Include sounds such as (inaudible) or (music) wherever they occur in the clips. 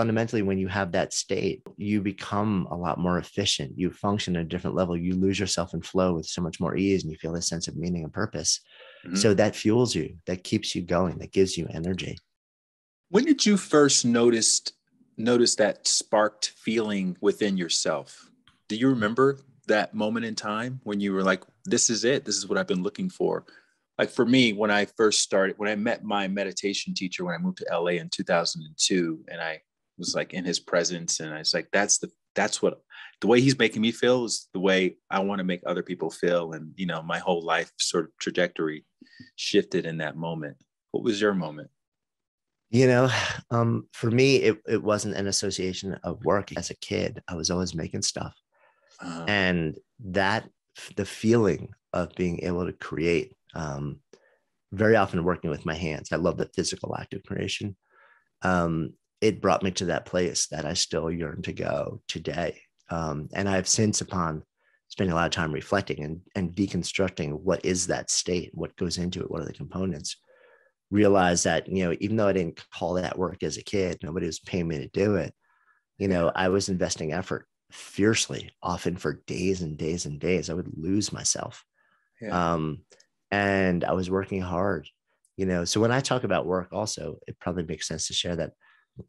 fundamentally, when you have that state, you become a lot more efficient. You function at a different level. You lose yourself in flow with so much more ease and you feel this sense of meaning and purpose. Mm-hmm. So that fuels you, that keeps you going, that gives you energy. When did you first notice notice that sparked feeling within yourself? Do you remember that moment in time when you were like, this is it, this is what I've been looking for? Like for me, when I first started, when I met my meditation teacher when I moved to LA in 2002, and I was like in his presence, and I was like, that's the that's what the way he's making me feel is the way I want to make other people feel. And you know, my whole life sort of trajectory shifted in that moment. What was your moment? You know, um, for me, it, it wasn't an association of work. As a kid, I was always making stuff. Uh, and that, the feeling of being able to create, um, very often working with my hands, I love the physical act of creation. Um, it brought me to that place that I still yearn to go today. Um, and I've since, upon spending a lot of time reflecting and, and deconstructing what is that state, what goes into it, what are the components, realized that, you know, even though I didn't call that work as a kid, nobody was paying me to do it. You know, I was investing effort fiercely, often for days and days and days. I would lose myself. Yeah. Um, and I was working hard, you know. So when I talk about work, also, it probably makes sense to share that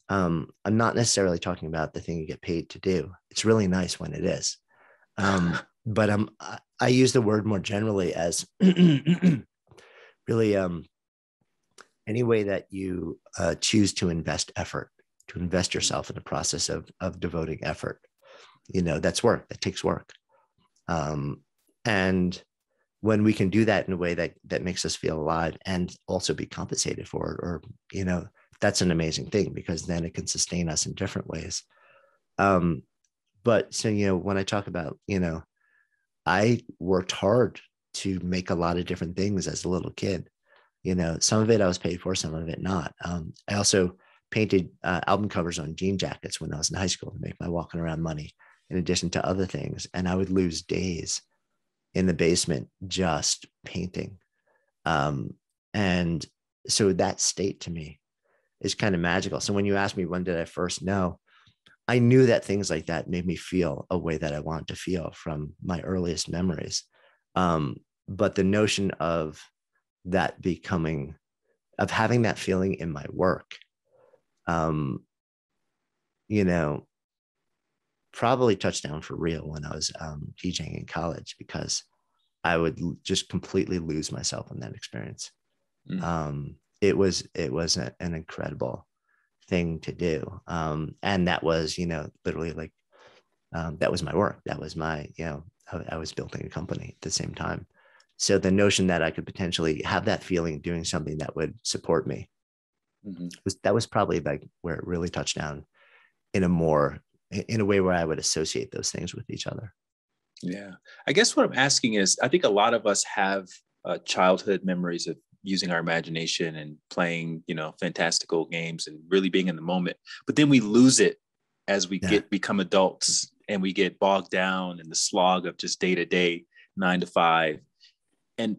um, I'm not necessarily talking about the thing you get paid to do. It's really nice when it is. Um, (laughs) but um, I use the word more generally as (clears throat) really um, any way that you uh, choose to invest effort, to invest yourself in the process of, of devoting effort. You know, that's work, that takes work. Um, and when we can do that in a way that that makes us feel alive and also be compensated for it, or you know, that's an amazing thing because then it can sustain us in different ways. Um, but so you know, when I talk about you know, I worked hard to make a lot of different things as a little kid. You know some of it i was paid for some of it not. Um, i also painted uh, album covers on jean jackets when i was in high school to make my walking around money in addition to other things. And i would lose days in the basement just painting. Um, and so that state to me is kind of magical. So when you ask me when did i first know? I knew that things like that made me feel a way that i wanted to feel from my earliest memories. Um, but the notion of that becoming of having that feeling in my work um you know probably touched down for real when i was um, djing in college because i would just completely lose myself in that experience. Mm. um it was it was a, an incredible thing to do um and that was you know literally like um, that was my work that was my you know I, I was building a company at the same time so the notion that I could potentially have that feeling doing something that would support me mm-hmm. was that was probably like where it really touched down in a more in a way where I would associate those things with each other. Yeah, I guess what I'm asking is, I think a lot of us have uh, childhood memories of using our imagination and playing, you know, fantastical games and really being in the moment. But then we lose it as we yeah. get become adults and we get bogged down in the slog of just day to day, nine to five, and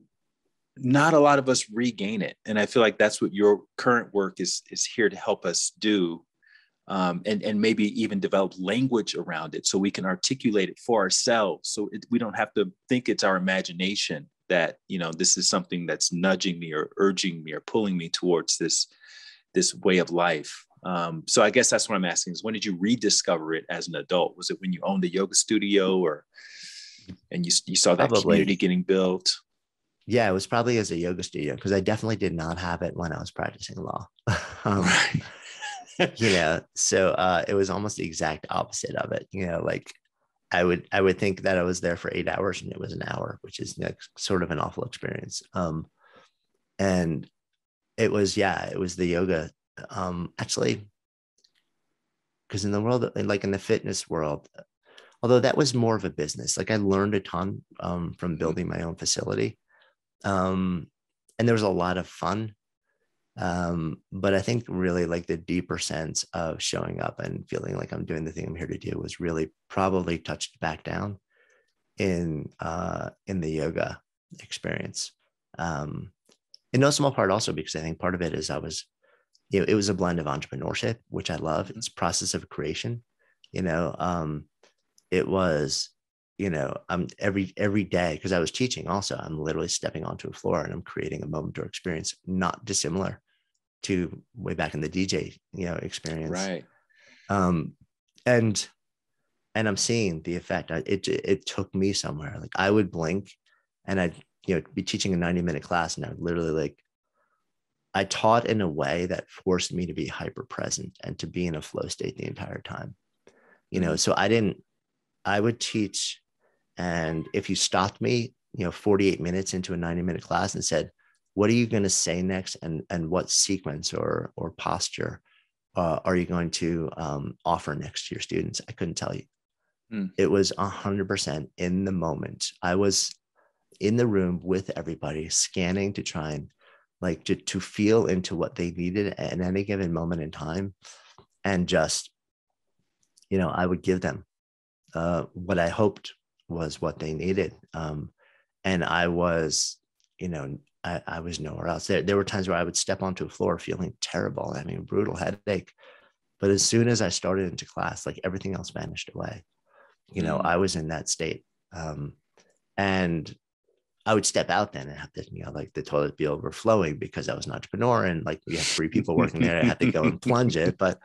not a lot of us regain it and i feel like that's what your current work is is here to help us do um, and and maybe even develop language around it so we can articulate it for ourselves so it, we don't have to think it's our imagination that you know this is something that's nudging me or urging me or pulling me towards this this way of life um, so i guess that's what i'm asking is when did you rediscover it as an adult was it when you owned a yoga studio or and you, you saw that Probably. community getting built yeah, it was probably as a yoga studio because I definitely did not have it when I was practicing law. (laughs) um, you know, so uh, it was almost the exact opposite of it. You know, like I would I would think that I was there for eight hours and it was an hour, which is like, sort of an awful experience. Um, and it was yeah, it was the yoga. Um, actually, because in the world, like in the fitness world, although that was more of a business, like I learned a ton um, from mm-hmm. building my own facility um, and there was a lot of fun um, but i think really like the deeper sense of showing up and feeling like i'm doing the thing i'm here to do was really probably touched back down in uh, in the yoga experience um, in no small part also because i think part of it is i was you know, it was a blend of entrepreneurship, which I love. It's process of creation. You know, um, it was, you know, I'm every every day because I was teaching. Also, I'm literally stepping onto a floor and I'm creating a moment or experience not dissimilar to way back in the DJ, you know, experience. Right. Um, and and I'm seeing the effect. I, it it took me somewhere. Like I would blink, and I'd you know be teaching a 90 minute class, and I would literally like. I taught in a way that forced me to be hyper present and to be in a flow state the entire time. You know, so I didn't. I would teach, and if you stopped me, you know, 48 minutes into a 90 minute class and said, "What are you going to say next?" and and what sequence or or posture uh, are you going to um, offer next to your students? I couldn't tell you. Mm. It was 100% in the moment. I was in the room with everybody, scanning to try and like to, to feel into what they needed at any given moment in time. And just, you know, I would give them uh, what I hoped was what they needed. Um, and I was, you know, I, I was nowhere else. There, there were times where I would step onto a floor feeling terrible. I mean, brutal headache. But as soon as I started into class, like everything else vanished away you know mm. i was in that state um, and i would step out then and have to you know like the toilet be overflowing because i was an entrepreneur and like we had three people working there i had to go and plunge it (laughs) but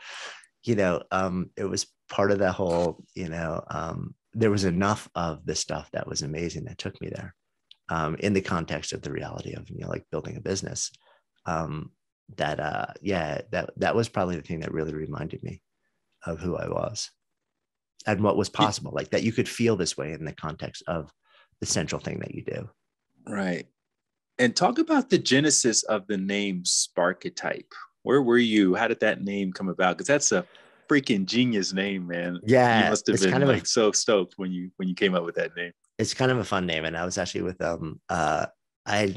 you know um, it was part of the whole you know um, there was enough of the stuff that was amazing that took me there um, in the context of the reality of you know like building a business. Um, that uh yeah that that was probably the thing that really reminded me of who i was and what was possible like that you could feel this way in the context of the central thing that you do. Right. And talk about the genesis of the name sparketype where were you? How did that name come about? Because that's a freaking genius name man. Yeah you must have been kind of like a, so stoked when you when you came up with that name. It's kind of a fun name and i was actually with um uh i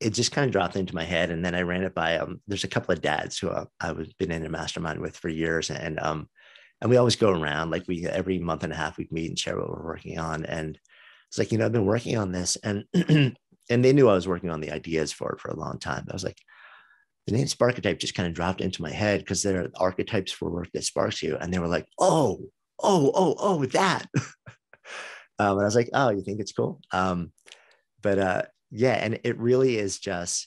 it just kind of dropped into my head and then i ran it by um there's a couple of dads who uh, i was been in a mastermind with for years and um and we always go around like we every month and a half we'd meet and share what we're working on and it's like you know i've been working on this and (clears throat) and they knew i was working on the ideas for it for a long time i was like the name sparketype just kind of dropped into my head because there are archetypes for work that sparks you and they were like oh oh oh oh that. (laughs) Um, and i was like oh you think it's cool? Um, but uh, yeah and it really is just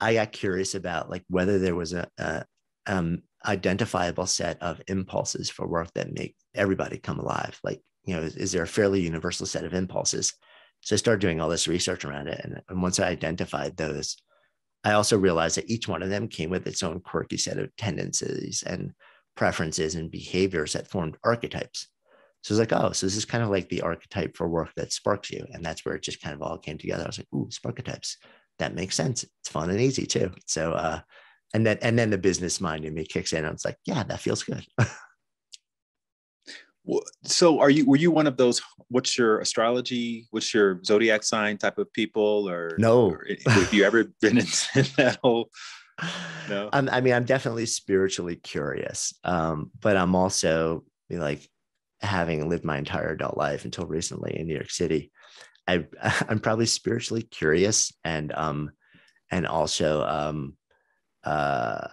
i got curious about like whether there was a, a um, identifiable set of impulses for work that make everybody come alive. Like you know is, is, there a fairly universal set of impulses? So i started doing all this research around it and, and once i identified those i also realized that each one of them came with its own quirky set of tendencies and preferences and behaviors that formed archetypes. So it's like oh so this is kind of like the archetype for work that sparks you. And that's where it just kind of all came together. I was like ooh sparketypes that makes sense. It's fun and easy too. So uh and then and then the business mind in me kicks in. And it's like, yeah, that feels good. (laughs) so are you were you one of those what's your astrology what's your zodiac sign type of people or no or have you ever (laughs) been in that whole no I'm, i mean i'm definitely spiritually curious um, but i'm also like having lived my entire adult life until recently in new york city I, (laughs) i'm probably spiritually curious and um and also um uh,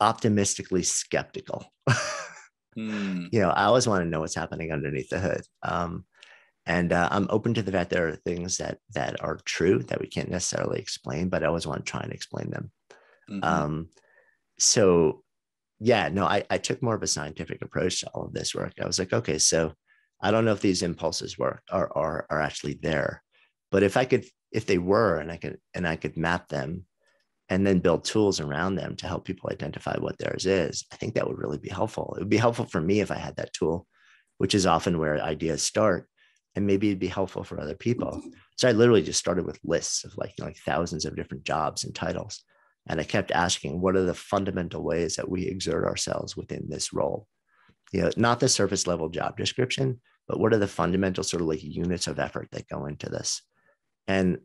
optimistically skeptical. (laughs) mm. You know, I always want to know what's happening underneath the hood. Um, and uh, I'm open to the fact there are things that that are true that we can't necessarily explain, but I always want to try and explain them. Mm-hmm. Um, so, yeah, no, I, I took more of a scientific approach to all of this work. I was like, okay, so I don't know if these impulses work are are, are actually there, but if I could, if they were, and I could and I could map them and then build tools around them to help people identify what theirs is, I think that would really be helpful. It would be helpful for me if I had that tool, which is often where ideas start. And maybe it'd be helpful for other people. Mm-hmm. So I literally just started with lists of like, you know, like thousands of different jobs and titles. And I kept asking, what are the fundamental ways that we exert ourselves within this role? You know, not the surface level job description, but what are the fundamental sort of like units of effort that go into this? And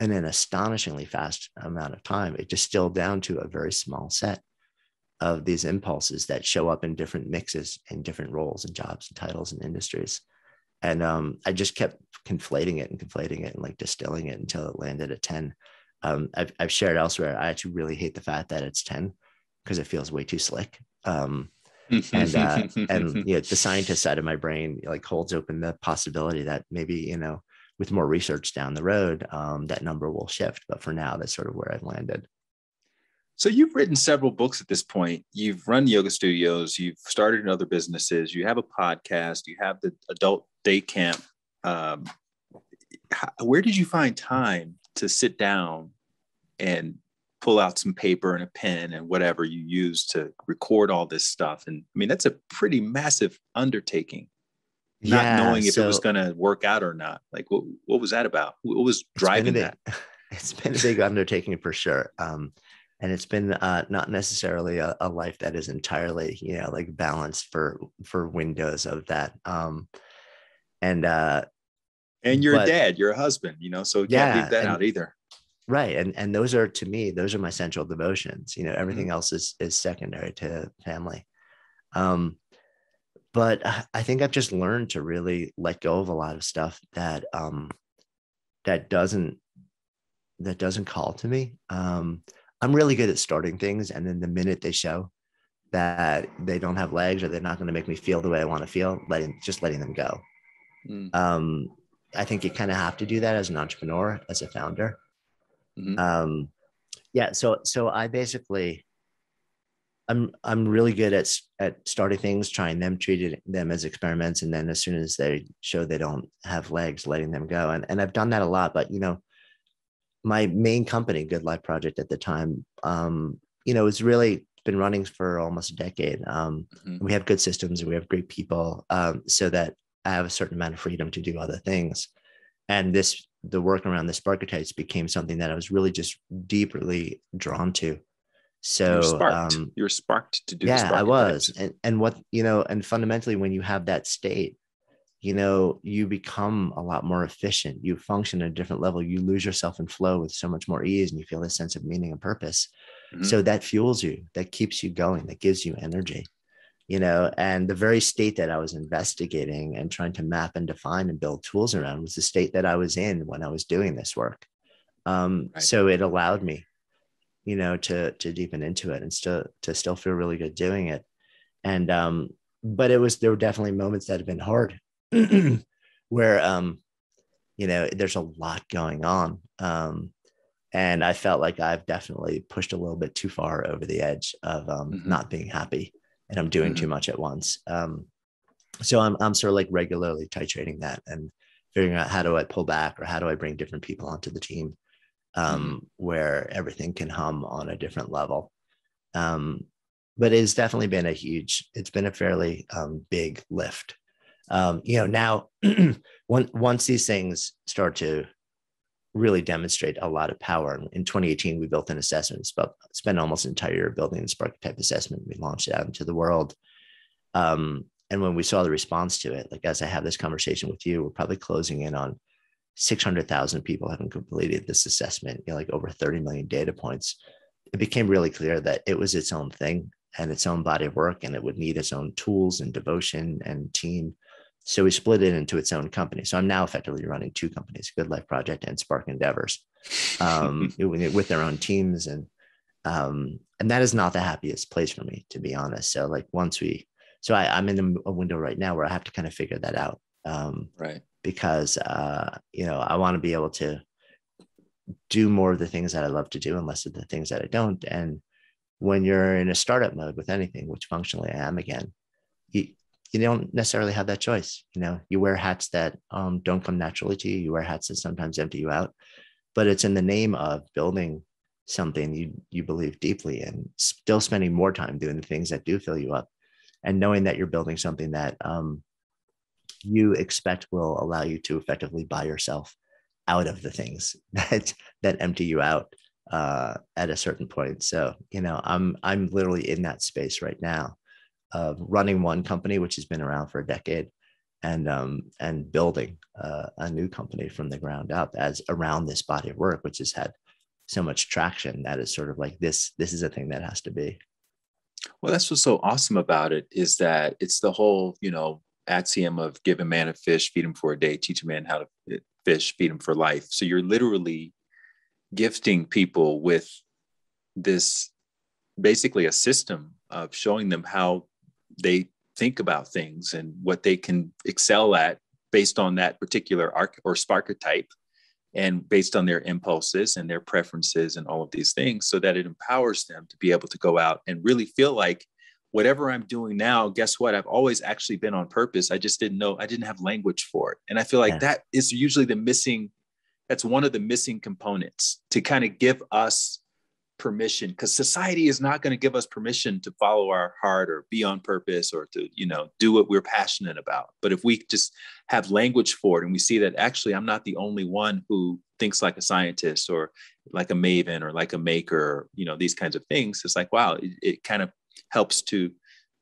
in an astonishingly fast amount of time, it distilled down to a very small set of these impulses that show up in different mixes in different roles and jobs and titles and industries. And um, I just kept conflating it and conflating it and like distilling it until it landed at 10. Um, I've, I've shared elsewhere. I actually really hate the fact that it's 10 because it feels way too slick. Um, and uh, and (laughs) you know, the scientist side of my brain like holds open the possibility that maybe you know with more research down the road um, that number will shift. But for now, that's sort of where I've landed. So you've written several books at this point. You've run yoga studios. You've started in other businesses. You have a podcast. You have the adult day camp. Um, where did you find time to sit down and pull out some paper and a pen and whatever you use to record all this stuff. And I mean, that's a pretty massive undertaking. Not yeah, knowing if so it was going to work out or not. Like, what, what was that about? What was driving big, that? (laughs) It's been a big undertaking for sure. Um, and it's been uh, not necessarily a, a, life that is entirely, you know, like balanced for for windows of that. Um, and uh, and you're but, a dad, you're a husband, you know, so you yeah, can't leave that and, out either right and and those are to me those are my central devotions you know everything mm-hmm. else is is secondary to family um but i think i've just learned to really let go of a lot of stuff that um that doesn't that doesn't call to me um i'm really good at starting things and then the minute they show that they don't have legs or they're not going to make me feel the way i want to feel letting just letting them go mm. um i think you kind of have to do that as an entrepreneur as a founder Mm-hmm. Um, yeah. So so I basically I'm I'm really good at at starting things, trying them, treating them as experiments, and then as soon as they show they don't have legs, letting them go. And and I've done that a lot. But you know, my main company, Good Life Project, at the time, um, you know, it's really been running for almost a decade. Um, mm-hmm. We have good systems, and we have great people, um, so that I have a certain amount of freedom to do other things. And this the work around the Sparketypes became something that I was really just deeply drawn to. So you're sparked. Um, you're sparked to do. Yeah, I was, and and what you know, and fundamentally, when you have that state, you know, you become a lot more efficient. You function at a different level. You lose yourself in flow with so much more ease, and you feel a sense of meaning and purpose. Mm-hmm. So that fuels you. That keeps you going. That gives you energy you know and the very state that i was investigating and trying to map and define and build tools around was the state that i was in when i was doing this work um, right. so it allowed me you know to to deepen into it and still to still feel really good doing it and um but it was there were definitely moments that have been hard (clears throat) where um you know there's a lot going on um and i felt like i've definitely pushed a little bit too far over the edge of um, mm-hmm. not being happy and I'm doing mm-hmm. too much at once. Um, so I'm I'm sort of like regularly titrating that and figuring out how do I pull back or how do I bring different people onto the team um, mm-hmm. where everything can hum on a different level. Um, but it's definitely been a huge, it's been a fairly um, big lift. Um, you know, now (clears throat) once these things start to really demonstrate a lot of power. In 2018, we built an assessment, spent almost an entire year building the Sparketype assessment. We launched it out into the world. Um, and when we saw the response to it, like as I have this conversation with you, we're probably closing in on 600,000 people having completed this assessment, you know, like over 30 million data points. It became really clear that it was its own thing and its own body of work, and it would need its own tools and devotion and team so we split it into its own company. So I'm now effectively running two companies, Good Life Project and Spark Endeavors, um, (laughs) with their own teams. And, um, and that is not the happiest place for me, to be honest. So like once we, so I, I'm in a window right now where I have to kind of figure that out. Um, right. Because, uh, you know, I want to be able to do more of the things that I love to do and less of the things that I don't. And when you're in a startup mode with anything, which functionally I am again, you, you don't necessarily have that choice. You know, you wear hats that um, don't come naturally to you. You wear hats that sometimes empty you out, but it's in the name of building something you you believe deeply in. Still spending more time doing the things that do fill you up, and knowing that you're building something that um, you expect will allow you to effectively buy yourself out of the things (laughs) that that empty you out uh, at a certain point. So you know, I'm I'm literally in that space right now of running one company, which has been around for a decade, and um, and building uh, a new company from the ground up as around this body of work, which has had so much traction that is sort of like this. This is a thing that has to be. Well, that's what's so awesome about it is that it's the whole you know axiom of give a man a fish, feed him for a day, teach a man how to fish, feed him for life. So you're literally gifting people with this basically a system of showing them how they think about things and what they can excel at based on that particular arc or sparketype and based on their impulses and their preferences and all of these things so that it empowers them to be able to go out and really feel like whatever I'm doing now, guess what? I've always actually been on purpose. I just didn't know, I didn't have language for it. And I feel like yeah. that is usually the missing, that's one of the missing components to kind of give us permission because society is not going to give us permission to follow our heart or be on purpose or to you know do what we're passionate about but if we just have language for it and we see that actually i'm not the only one who thinks like a scientist or like a maven or like a maker you know these kinds of things it's like wow it, it kind of helps to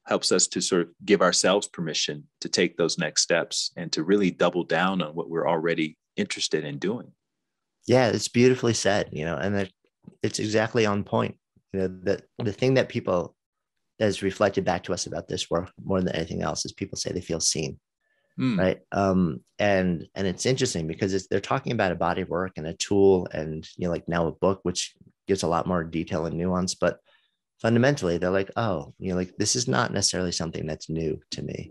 helps us to sort of give ourselves permission to take those next steps and to really double down on what we're already interested in doing. Yeah it's beautifully said you know and it's exactly on point. You know the, the thing that people that is reflected back to us about this work more than anything else is people say they feel seen mm. right? Um and and it's interesting because it's, they're talking about a body of work and a tool and you know like now a book which gives a lot more detail and nuance but fundamentally they're like oh you know like this is not necessarily something that's new to me.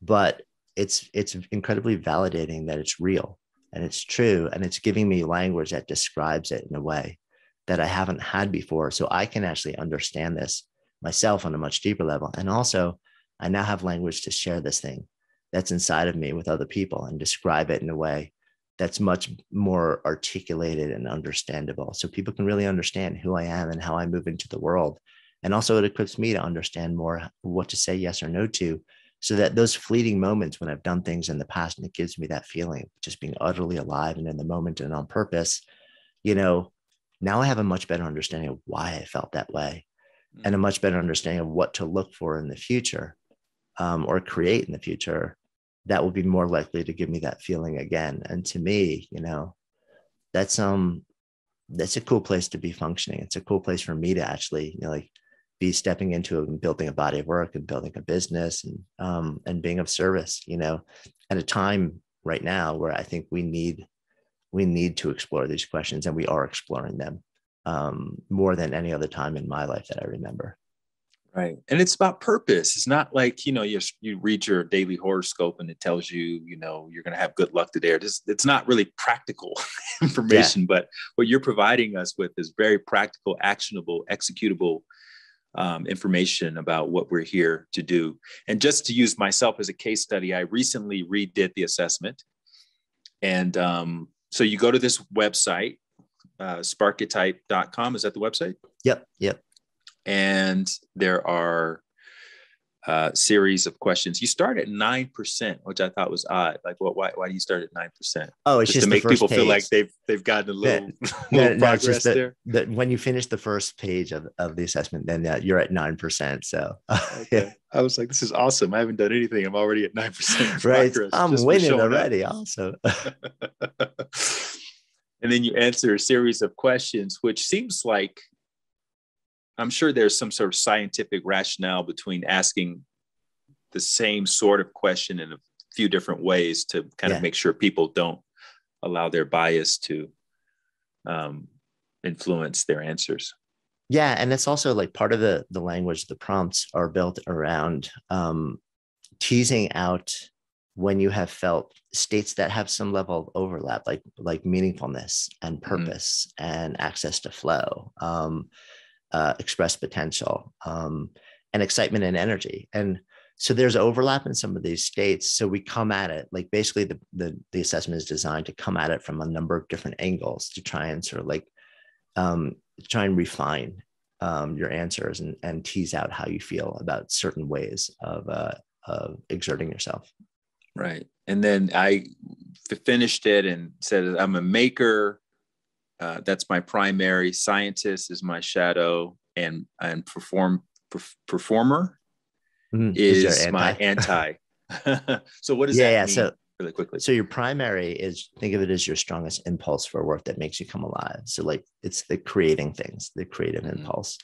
But it's it's incredibly validating that it's real and it's true and it's giving me language that describes it in a way that i haven't had before. So i can actually understand this myself on a much deeper level. And also i now have language to share this thing that's inside of me with other people and describe it in a way that's much more articulated and understandable. So people can really understand who i am and how i move into the world and also, it equips me to understand more what to say yes or no to, so that those fleeting moments when I've done things in the past and it gives me that feeling just being utterly alive and in the moment and on purpose, you know, now I have a much better understanding of why I felt that way mm-hmm. and a mm. much better understanding of what to look for in the future um, or create in the future that will be more likely to give me that feeling again. And to me, you know, that's um that's a cool place to be functioning. It's a cool place for me to actually, you know, like be stepping into and building a body of work and building a business and um, and being of service you know at a time right now where i think we need we need to explore these questions and we are exploring them um, more than any other time in my life that i remember. Right. And it's about purpose. It's not like you know you, you read your daily horoscope and it tells you you know you're going to have good luck today. It's, it's not really practical (laughs) information yeah. but what you're providing us with is very practical actionable executable um, information about what we're here to do. And just to use myself as a case study, I recently redid the assessment. And um, so you go to this website, uh, sparketype.com. Is that the website? Yep. Yep. And there are uh, series of questions. You start at nine percent, which I thought was odd. Like, what? Why? Why do you start at nine percent? Oh, it's just, just to make people page. feel like they've they've gotten a little, no, (laughs) little no, progress there. That when you finish the first page of, of the assessment, then uh, you're at nine percent. So, (laughs) okay. I was like, this is awesome. I haven't done anything. I'm already at nine percent. (laughs) Right, I'm winning already. Up. Also. and then you answer a series of questions, which seems like I'm sure there's some sort of scientific rationale between asking the same sort of question in a few different ways to kind yeah. of make sure people don't allow their bias to um, influence their answers. Yeah, and it's also like part of the the language. The prompts are built around um, teasing out when you have felt states that have some level of overlap, like like meaningfulness and mm-hmm. purpose mm-hmm. and access to flow. Um, uh, express potential um, and excitement and energy. And so there's overlap in some of these states. So we come at it like basically the, the, the assessment is designed to come at it from a number of different angles to try and sort of like um, try and refine um, your answers and, and tease out how you feel about certain ways of, uh, of exerting yourself. Right. And then I finished it and said, I'm a maker, uh, that's my primary. Scientist is my shadow, and and perform performer mm-hmm. is, is anti? my anti. (laughs) (laughs) so what does yeah, that yeah, mean? So, really quickly. So your primary is think of it as your strongest impulse for work that makes you come alive. So like it's the creating things, the creative mm-hmm. impulse.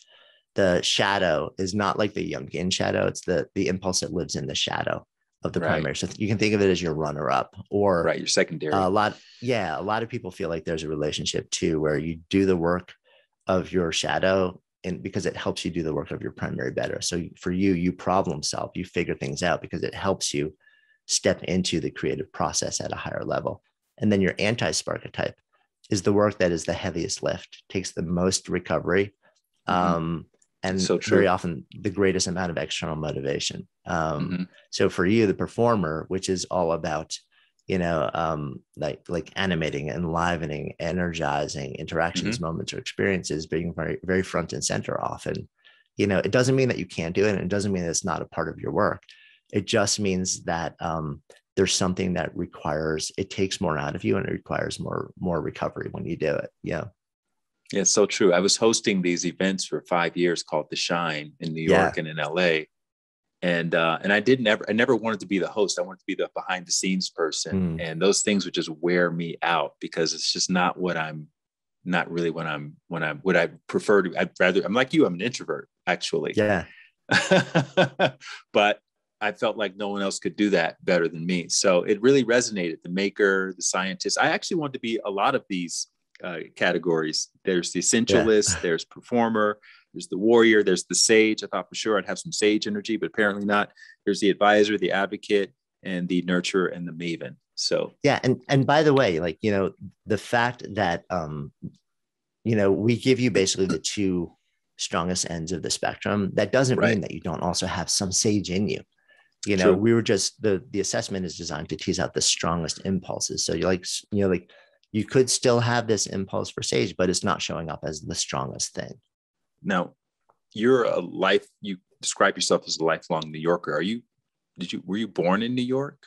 The shadow is not like the Jungian shadow. It's the the impulse that lives in the shadow of the right. primary. So you can think of it as your runner up or right, your secondary. A lot, yeah. A lot of people feel like there's a relationship too, where you do the work of your shadow and because it helps you do the work of your primary better. So for you, you problem solve, you figure things out because it helps you step into the creative process at a higher level. And then your anti-sparketype is the work that is the heaviest lift, takes the most recovery, mm-hmm. um, and so very often the greatest amount of external motivation. Um, mm-hmm. So for you, the performer, which is all about you know um, like like animating enlivening energizing interactions mm-hmm. moments or experiences being very very front and center often you know it doesn't mean that you can't do it and it doesn't mean that it's not a part of your work it just means that um, there's something that requires it takes more out of you and it requires more more recovery when you do it yeah yeah so true i was hosting these events for five years called the shine in new york yeah. and in la and uh, and I didn't ever I never wanted to be the host. I wanted to be the behind the scenes person, mm. and those things would just wear me out because it's just not what I'm not really what I'm when I'm what I prefer to. I'd rather I'm like you. I'm an introvert actually. Yeah. (laughs) but I felt like no one else could do that better than me. So it really resonated. The maker, the scientist. I actually wanted to be a lot of these uh, categories. There's the essentialist. Yeah. (laughs) there's performer there's the warrior, there's the sage. I thought for sure I'd have some sage energy, but apparently not. There's the advisor, the advocate, and the nurturer and the maven. So yeah, and and by the way, like you know, the fact that um, you know, we give you basically the two strongest ends of the spectrum, that doesn't right. mean that you don't also have some sage in you. You know, True. we were just the the assessment is designed to tease out the strongest impulses. So you're like, you know, like you could still have this impulse for sage, but it's not showing up as the strongest thing. Now, you're a life. You describe yourself as a lifelong New Yorker. Are you? Did you? Were you born in New York?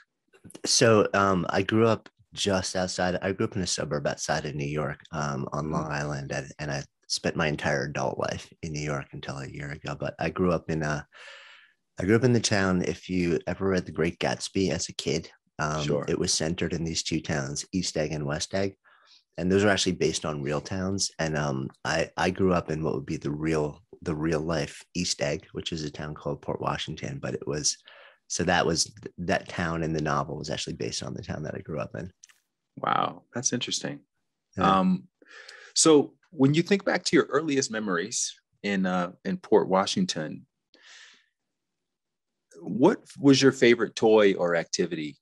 So um, I grew up just outside. I grew up in a suburb outside of New York, um, on Long mm-hmm. Island, and, and I spent my entire adult life in New York until a year ago. But I grew up in a. I grew up in the town. If you ever read The Great Gatsby as a kid, um, sure. it was centered in these two towns, East Egg and West Egg and those are actually based on real towns. And um, I I grew up in what would be the real the real life East Egg, which is a town called Port Washington, but it was so that was that town in the novel was actually based on the town that I grew up in. Wow, that's interesting. Yeah. Um, so when you think back to your earliest memories in uh, in Port Washington, what was your favorite toy or activity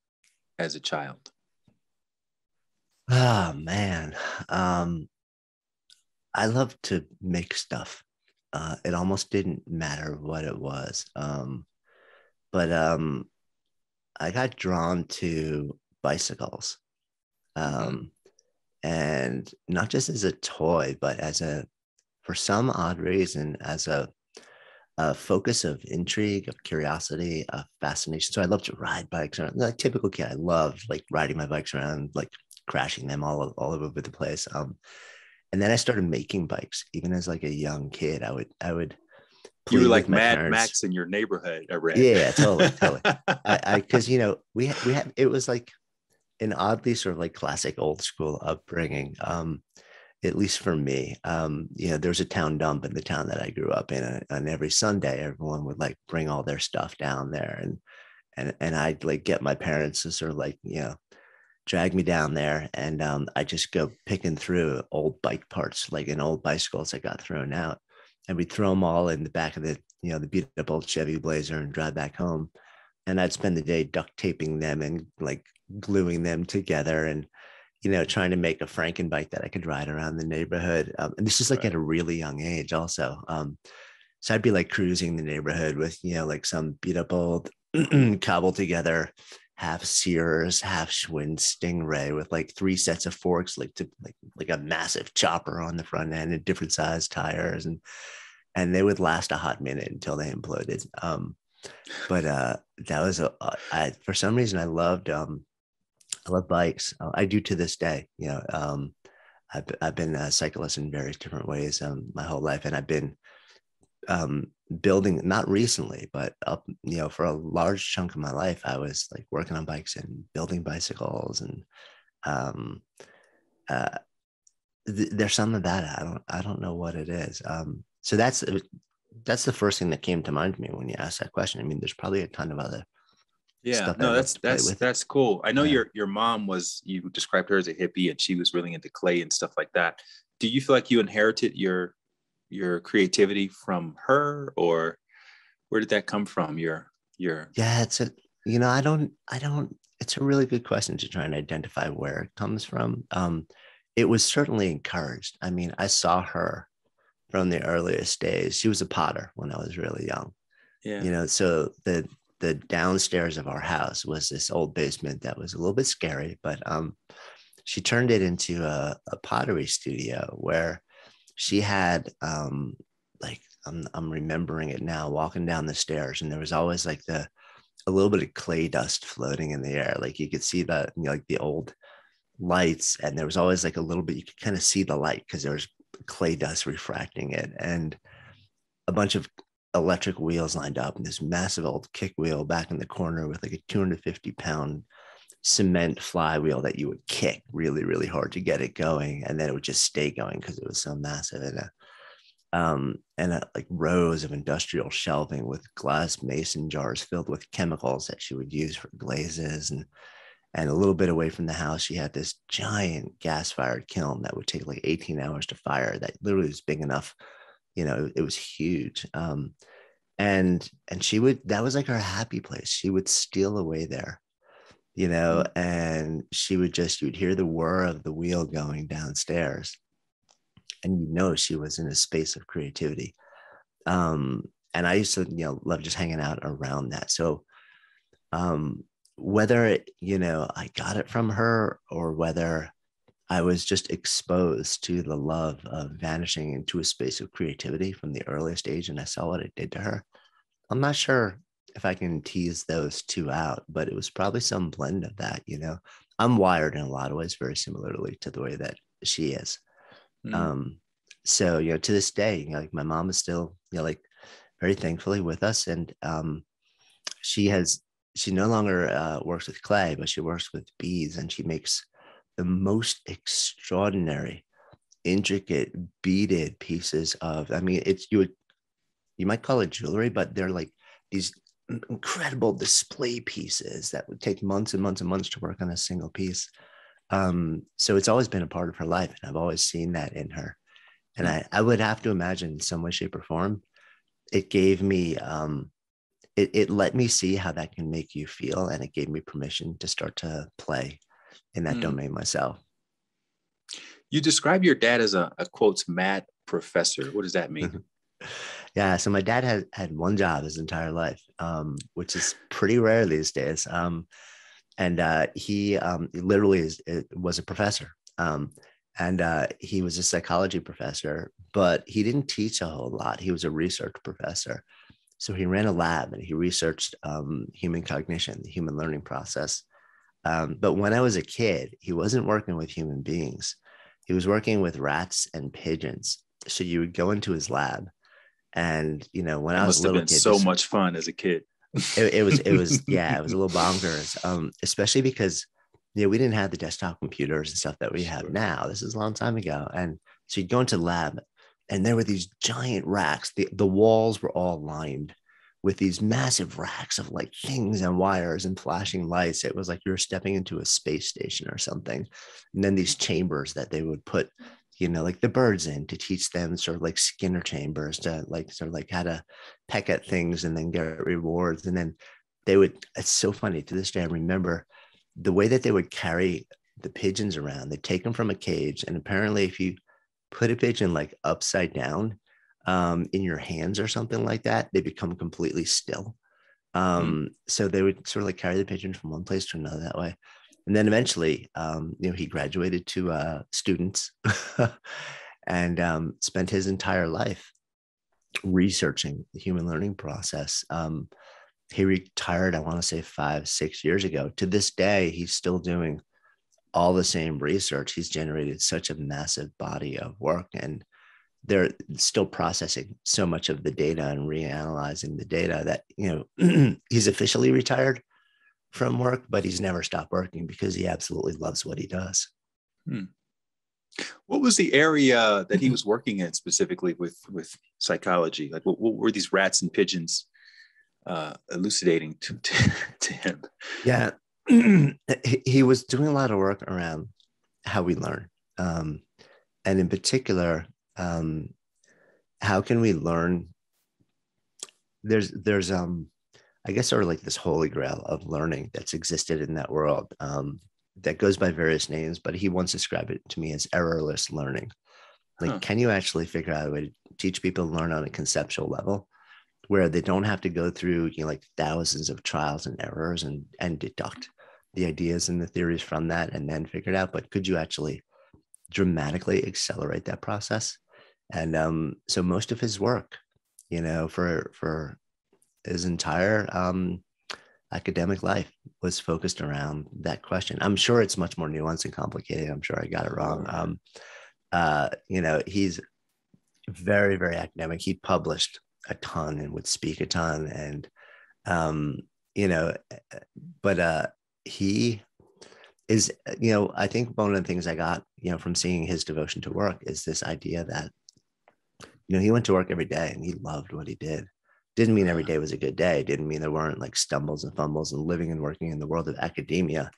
as a child? Oh man. Um I love to make stuff. Uh it almost didn't matter what it was. Um but um I got drawn to bicycles. Mm-hmm. Um and not just as a toy, but as a for some odd reason as a a focus of intrigue, of curiosity, of fascination. So I love to ride bikes around. Like typical kid, I love like riding my bikes around, like crashing them all, all over the place. Um, and then I started making bikes, even as like a young kid. I would, I would. You were like Mad parents. Max in your neighborhood. I read. Yeah, totally, totally. (laughs) I, because you know we we had it was like an oddly sort of like classic old school upbringing. Um, at least for me, um, you know, there was a town dump in the town that I grew up in, and, every Sunday, everyone would like bring all their stuff down there, and and and I'd like get my parents to sort of like you know drag me down there and um, I just go picking through old bike parts, like in old bicycles that got thrown out. And we'd throw them all in the back of the, you know, the beat up old Chevy Blazer and drive back home. And I'd spend the day duct taping them and like gluing them together and, you know, trying to make a Franken bike that I could ride around the neighborhood. Um, and this is like right. at a really young age also. Um, so I'd be like cruising the neighborhood with, you know, like some beat up old (clears throat) cobbled together half Sears, half Schwinn Stingray with like three sets of forks, like to like like a massive chopper on the front end and different size tires, and and they would last a hot minute until they imploded. Um, but uh, that was a I, for some reason I loved um, I love bikes. Uh, I do to this day. You know, um, I've I've been a cyclist in various different ways um, my whole life, and I've been um, building not recently but up you know for a large chunk of my life i was like working on bikes and building bicycles and um uh th- there's some of that. i don't i don't know what it is um so that's that's the first thing that came to mind to me when you asked that question i mean there's probably a ton of other yeah no that's that's that's cool. I know yeah. your your mom was you described her as a hippie and she was really into clay and stuff like that. Do you feel like you inherited your your creativity from her or where did that come from your your yeah it's a you know i don't i don't it's a really good question to try and identify where it comes from. Um it was certainly encouraged. I mean i saw her from the earliest days. She was a potter when i was really young. Yeah. You know so the the downstairs of our house was this old basement that was a little bit scary but um she turned it into a, a pottery studio where she had um like I'm I'm remembering it now, walking down the stairs, and there was always like the a little bit of clay dust floating in the air. Like you could see the you know, like the old lights, and there was always like a little bit you could kind of see the light because there was clay dust refracting it, and a bunch of electric wheels lined up, and this massive old kick wheel back in the corner with like a 250 pound cement flywheel that you would kick really really hard to get it going and then it would just stay going because it was so massive and a um, and a, like rows of industrial shelving with glass mason jars filled with chemicals that she would use for glazes and and a little bit away from the house she had this giant gas fired kiln that would take like 18 hours to fire that literally was big enough you know it, was huge um, and and she would that was like her happy place she would steal away there you know mm. and she would just you would hear the whir of the wheel going downstairs and you know she was in a space of creativity um, and i used to you know love just hanging out around that so um, whether it you know i got it from her or whether i was just exposed to the love of vanishing into a space of creativity from the earliest age and i saw what it did to her. I'm not sure if i can tease those two out but it was probably some blend of that you know? I'm wired in a lot of ways very similarly to the way that she is. Mm. Um, so you know, to this day, you know, like my mom is still, you know, like very thankfully with us, and um, she has she no longer uh, works with clay, but she works with bees, and she makes the most extraordinary, intricate beaded pieces of. I mean, it's you would you might call it jewelry, but they're like these incredible display pieces that would take months and months and months to work on a single piece. Um, so it's always been a part of her life, and I've always seen that in her. And I, I would have to imagine in some way, shape, or form, it gave me, um, it, it let me see how that can make you feel, and it gave me permission to start to play in that mm. domain myself. You describe your dad as a, a quotes mad professor. What does that mean? (laughs) yeah, so my dad had had one job his entire life, um, which is pretty rare these days. Um, and uh, he um, literally is, was a professor. Um, and uh, he was a psychology professor, but he didn't teach a whole lot. He was a research professor. So he ran a lab and he researched um, human cognition, the human learning process. Um, but when I was a kid, he wasn't working with human beings. He was working with rats and pigeons. So you would go into his lab, and you know when that I was been kid, so much fun as a kid. It, it was it was (laughs) yeah it was a little bonkers um especially because you know we didn't have the desktop computers and stuff that we have now. This is a long time ago. And so you'd go into the lab and there were these giant racks. The, the walls were all lined with these massive racks of like things and wires and flashing lights it was like you were stepping into a space station or something and then these chambers that they would put you know, like the birds in to teach them sort of like Skinner chambers to like sort of like how to peck at things and then get rewards. And then they would, it's so funny to this day. I remember the way that they would carry the pigeons around. They'd take them from a cage. And apparently, if you put a pigeon like upside down um, in your hands or something like that, they become completely still. Hmm. Um, mm So they would sort of like carry the pigeon from one place to another that way and then eventually, um, you know, he graduated to uh, students (laughs) and um, spent his entire life researching the human learning process. Um, he retired, I want to say five, six years ago. To this day, he's still doing all the same research. He's generated such a massive body of work, and they're still processing so much of the data and reanalyzing the data that you know (clears throat) he's officially retired from work, but he's never stopped working because he absolutely loves what he does. Hmm. What was the area that he was working in specifically with with psychology? Like, what, what were these rats and pigeons uh, elucidating to, to, (laughs) to him? Yeah, (clears throat) he was doing a lot of work around how we learn, um, and in particular, um, how can we learn? There's there's um I guess sort of like this holy grail of learning that's existed in that world um, that goes by various names, but he once described it to me as errorless learning. Like, huh. can you actually figure out a way to teach people to learn on a conceptual level where they don't have to go through, you know, like thousands of trials and errors and and deduct the ideas and the theories from that and then figure it out? But could you actually dramatically accelerate that process? And um, so most of his work, you know, for for his entire um, academic life was focused around that question. I'm sure it's much more nuanced and complicated. I'm sure I got it wrong. Um, uh, you know, he's very, very academic. He published a ton and would speak a ton, and um, you know, but uh, he is, you know, I think one of the things I got, you know, from seeing his devotion to work is this idea that, you know, he went to work every day and he loved what he did didn't mean every day was a good day. Didn't mean there weren't like stumbles and fumbles and living and working in the world of academia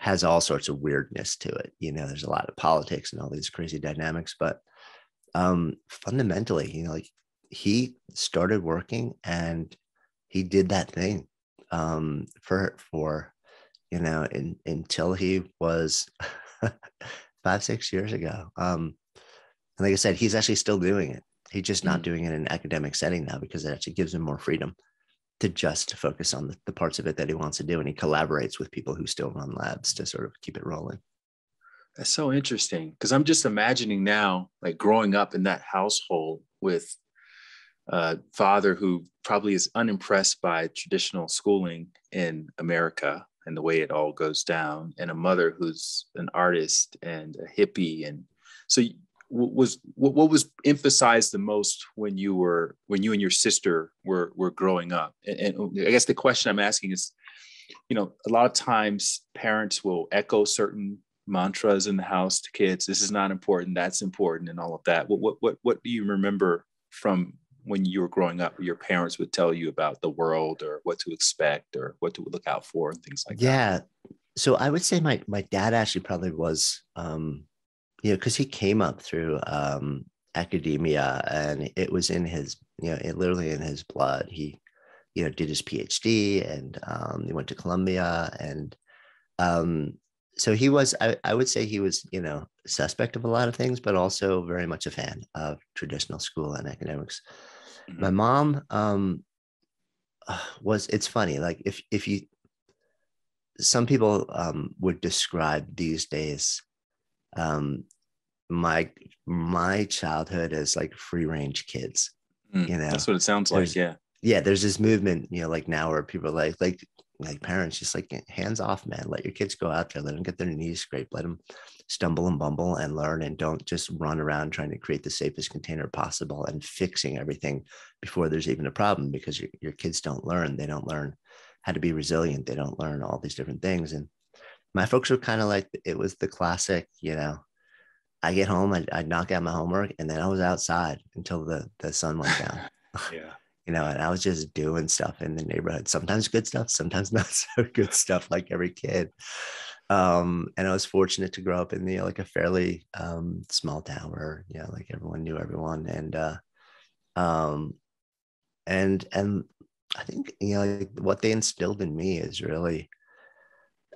has all sorts of weirdness to it. You know, there's a lot of politics and all these crazy dynamics, but um, fundamentally, you know, like he started working and he did that thing um, for for you know in, until he was (laughs) five six years ago. Um, and like I said, he's actually still doing it. He's just not mm. doing it in an academic setting now because it actually gives him more freedom to just focus on the, the parts of it that he wants to do. And he collaborates with people who still run labs to sort of keep it rolling. That's so interesting because I'm just imagining now, like growing up in that household with a father who probably is unimpressed by traditional schooling in America and the way it all goes down, and a mother who's an artist and a hippie. And so was what was emphasized the most when you were when you and your sister were were growing up and, and, i guess the question i'm asking is you know a lot of times parents will echo certain mantras in the house to kids this is not important that's important and all of that what what what, what do you remember from when you were growing up your parents would tell you about the world or what to expect or what to look out for and things like yeah. that yeah so i would say my my dad actually probably was um you know, because he came up through um, academia and it was in his, you know, it literally in his blood. He, you know, did his PhD and um, he went to Columbia. And um, so he was, I, I would say he was, you know, suspect of a lot of things, but also very much a fan of traditional school and academics. Mm-hmm. My mom um, (sighs) was, it's funny, like if, if you, some people um, would describe these days um, my my childhood as like free range kids. Mm, you know, that's what it sounds like. Yeah. Yeah. There's this movement, you know, like now where people are like, like, like parents just like hands off, man. Let your kids go out there, let them get their knees scraped, let them stumble and bumble and learn, and don't just run around trying to create the safest container possible and fixing everything before there's even a problem because your, your kids don't learn. They don't learn how to be resilient. They don't learn all these different things. And my folks were kind of like it was the classic, you know. I get home, I'd, I'd, knock out my homework, and then I was outside until the the sun went down. (laughs) yeah, you know, and I was just doing stuff in the neighborhood. Sometimes good stuff, sometimes (laughs) not so good stuff, like every kid. Um, and I was fortunate to grow up in the like a fairly um, small town where you know, like everyone knew everyone, and uh, um, and and I think you know like what they instilled in me is really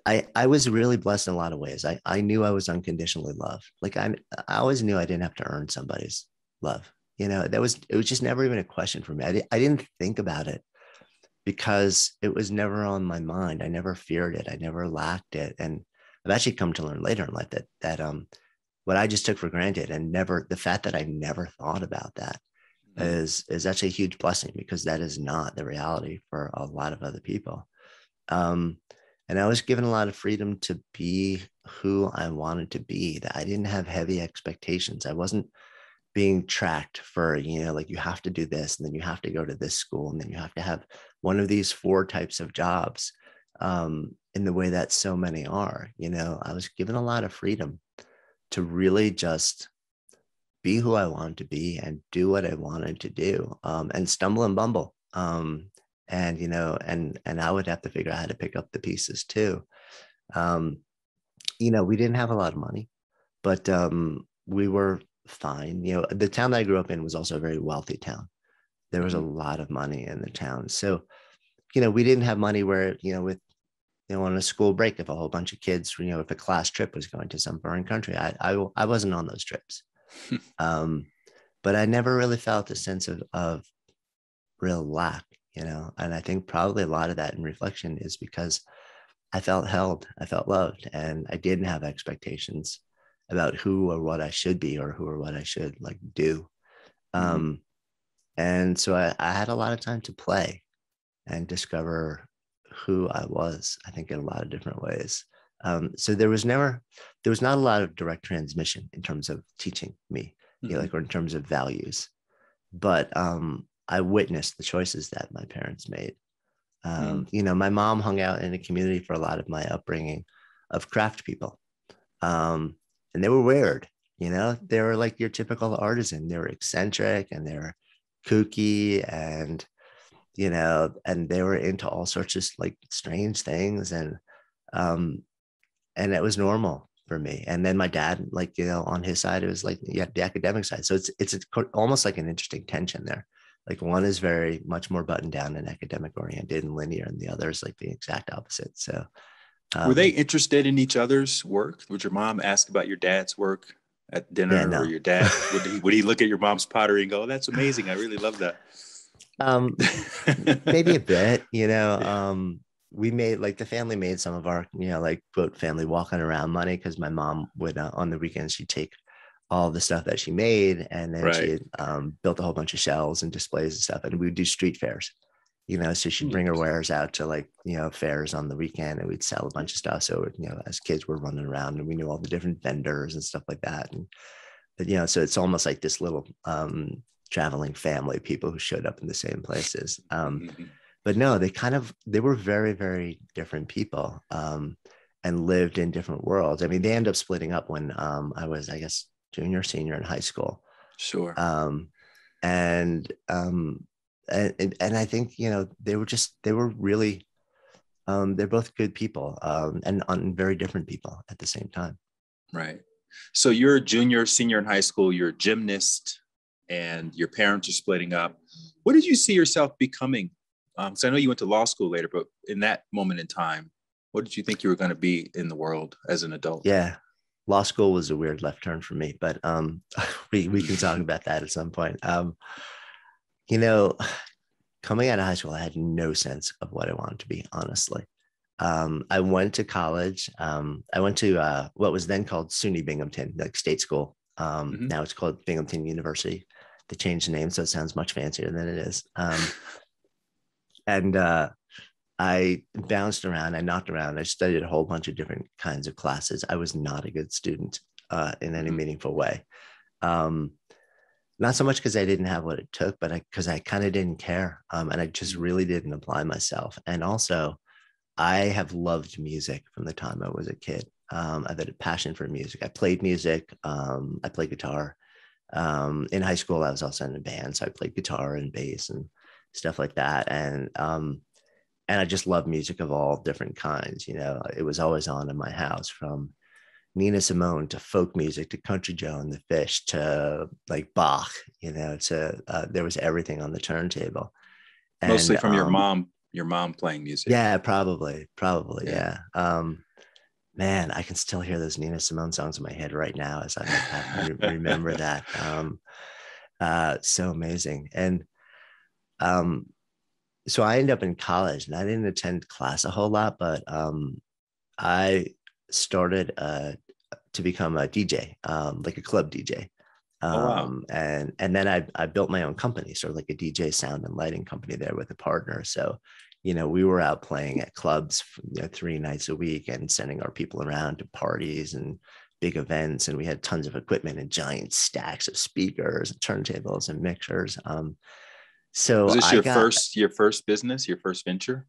I, I was really blessed in a lot of ways. I, I knew I was unconditionally loved. Like I, I always knew I didn't have to earn somebody's love. You know, that was, it was just never even a question for me. I, I didn't think about it because it was never on my mind. I never feared it. I never lacked it. And I've actually come to learn later in life that, that, um, what I just took for granted and never, the fact that I never thought about that mm-hmm. is is actually a huge blessing because that is not the reality for a lot of other people. Um, and I was given a lot of freedom to be who I wanted to be. That I didn't have heavy expectations. I wasn't being tracked for, you know, like you have to do this, and then you have to go to this school, and then you have to have one of these four types of jobs um, in the way that so many are. You know, I was given a lot of freedom to really just be who I wanted to be and do what I wanted to do um, and stumble and bumble. Um, and you know and and i would have to figure out how to pick up the pieces too um you know we didn't have a lot of money but um we were fine. You know, the town that I grew up in was also a very wealthy town. There was a Mhm. lot of money in the town. So, you know, we didn't have money where, you know, with, you know, on a school break, if a whole bunch of kids, you know, if a class trip was going to some foreign country, I, I, I wasn't on those trips. um, but I never really felt a sense of, of real lack, you know, and I think probably a lot of that in reflection is because I felt held, I felt loved, and I didn't have expectations about who or what I should be or who or what I should like do. Mhm. Um, and so I, I had a lot of time to play and discover who I was, I think in a lot of different ways. Um, so there was never, there was not a lot of direct transmission in terms of teaching me, you know, like, or in terms of values. But um, I witnessed the choices that my parents made. Um, You know, my mom hung out in a community for a lot of my upbringing of craft people. Um, and they were weird, you know, they were like your typical artisan. They were eccentric and they were kooky and, you know, and they were into all sorts of like strange things. And, um, and it was normal for me. And then my dad, like, you know, on his side, it was like, yeah, the academic side. So it's, it's almost like an interesting tension there. Like one is very much more buttoned down and academic oriented and linear, and the other is like the exact opposite. So, Were um, they interested in each other's work? Would your mom ask about your dad's work at dinner, no. or your dad (laughs) would he would he look at your mom's pottery and go, "Oh, "That's amazing! I really love that." Um, maybe a (laughs) bit, you know. Um, we made like the family made some of our, you know, like quote family walking around money because my mom would uh, on the weekends she'd take all the stuff that she made and then Right. she had, um, built a whole bunch of shelves and displays and stuff, and we would do street fairs. You know, so she'd bring her wares out to like you know fairs on the weekend, and we'd sell a bunch of stuff. So you know, as kids, we're running around and we knew all the different vendors and stuff like that. And but you know, so it's almost like this little um, traveling family, people who showed up in the same places. Um, Mhm. but no, they kind of they were very very different people um, and lived in different worlds. I mean, they ended up splitting up when um, I was, I guess, junior senior in high school, Sure. um, and um, and and- I think you know they were just they were really um, they're both good people um, and on very different people at the same time. Right. So you're a junior, senior in high school, you're a gymnast, and your parents are splitting up. What did you see yourself becoming? Because I know you went to law school later, but in that moment in time, what did you think you were going to be in the world as an adult? Yeah, law school was a weird left turn for me, but um, (laughs) we we can talk about that at some point. Um, you know, (sighs) coming out of high school, I had no sense of what I wanted to be. Honestly, um, I went to college. Um, I went to uh, what was then called SUNY Binghamton, like state school. Um, Mhm. Now it's called Binghamton University. They changed the name, so it sounds much fancier than it is. Um, (laughs) and uh, I bounced around, I knocked around, I studied a whole bunch of different kinds of classes. I was not a good student uh, in any Mhm. meaningful way. Um, not so much because I didn't have what it took, but because I, kind of didn't care. Um, and I just really didn't apply myself. And also, I have loved music from the time I was a kid. Um, I've had a passion for music. I played music, um, I played guitar. Um, in high school, I was also in a band. So I played guitar and bass and stuff like that. And um, and I just love music of all different kinds. You know, it was always on in my house from Nina Simone to folk music to Country Joe and the Fish to like Bach. You know, to uh, there was everything on the turntable. Mostly And, from your um, mom, your mom playing music. Yeah, probably, probably, Yeah. yeah. Um, man, I can still hear those Nina Simone songs in my head right now as I have to re- remember that. (laughs) Um, uh, so amazing. And um, so I ended up in college and I didn't attend class a whole lot, but um, I started uh, to become a DJ, um, like a club DJ. Um, Oh, wow. and and then I, I built my own company, sort of like a DJ sound and lighting company there with a partner. So, you know, we were out playing at clubs you know, three nights a week and sending our people around to parties and big events. And we had tons of equipment and giant stacks of speakers and turntables and mixers. Um, so Was this I your got- first your first business, your first venture?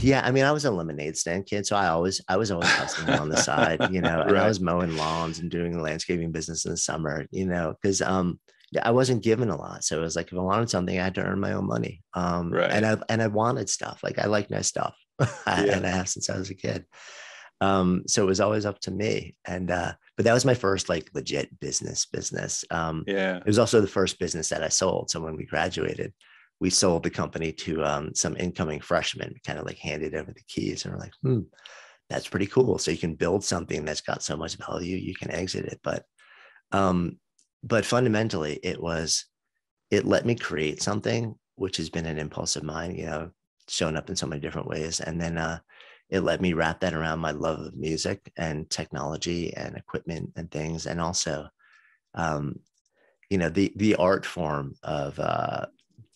Yeah, I mean, I was a lemonade stand kid, so I always, I was always hustling on the side, you know, and I was mowing lawns and doing the landscaping business in the summer, you know, because um, I wasn't given a lot, so it was like if I wanted something, I had to earn my own money, um, Right. and I and I wanted stuff, like I like nice stuff, (laughs) Yeah. and I have since I was a kid, Um, so it was always up to me. And uh, but that was my first like legit business business. Um, yeah. It was also the first business that I sold. So when we graduated, we sold the company to um, some incoming freshmen, kind of like handed over the keys and we're like, hmm, that's pretty cool. So you can build something that's got so much value, you can exit it. But um, but fundamentally it was it let me create something which has been an impulse of mine, you know, shown up in so many different ways. And then uh, it let me wrap that around my love of music and technology and equipment and things. And also, um, you know, the the art form of uh,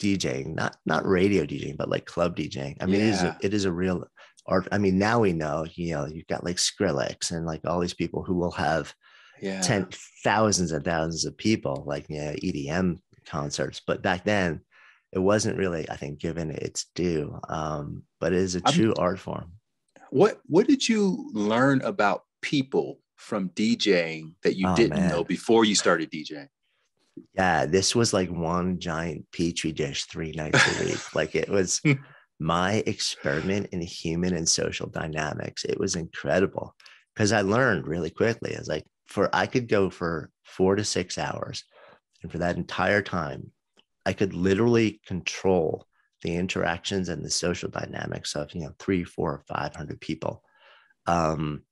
DJing, not not radio DJing, but like club DJing. I mean, yeah. it is a, it is a real art. I mean, now we know, you know, you've got like Skrillex and like all these people who will have yeah. ten thousands and thousands of people, like you know, EDM concerts. But back then, it wasn't really, I think, given its due. Um, but it is a true I'm, art form. What What did you learn about people from DJing that you oh, didn't man. know before you started DJing? Yeah, this was like one giant petri dish three nights a week. (laughs) like it was my experiment in human and social dynamics. It was incredible because I learned really quickly. I was like, for I could go for four to six hours, and for that entire time, I could literally control the interactions and the social dynamics of you know three, four, five hundred people. Um,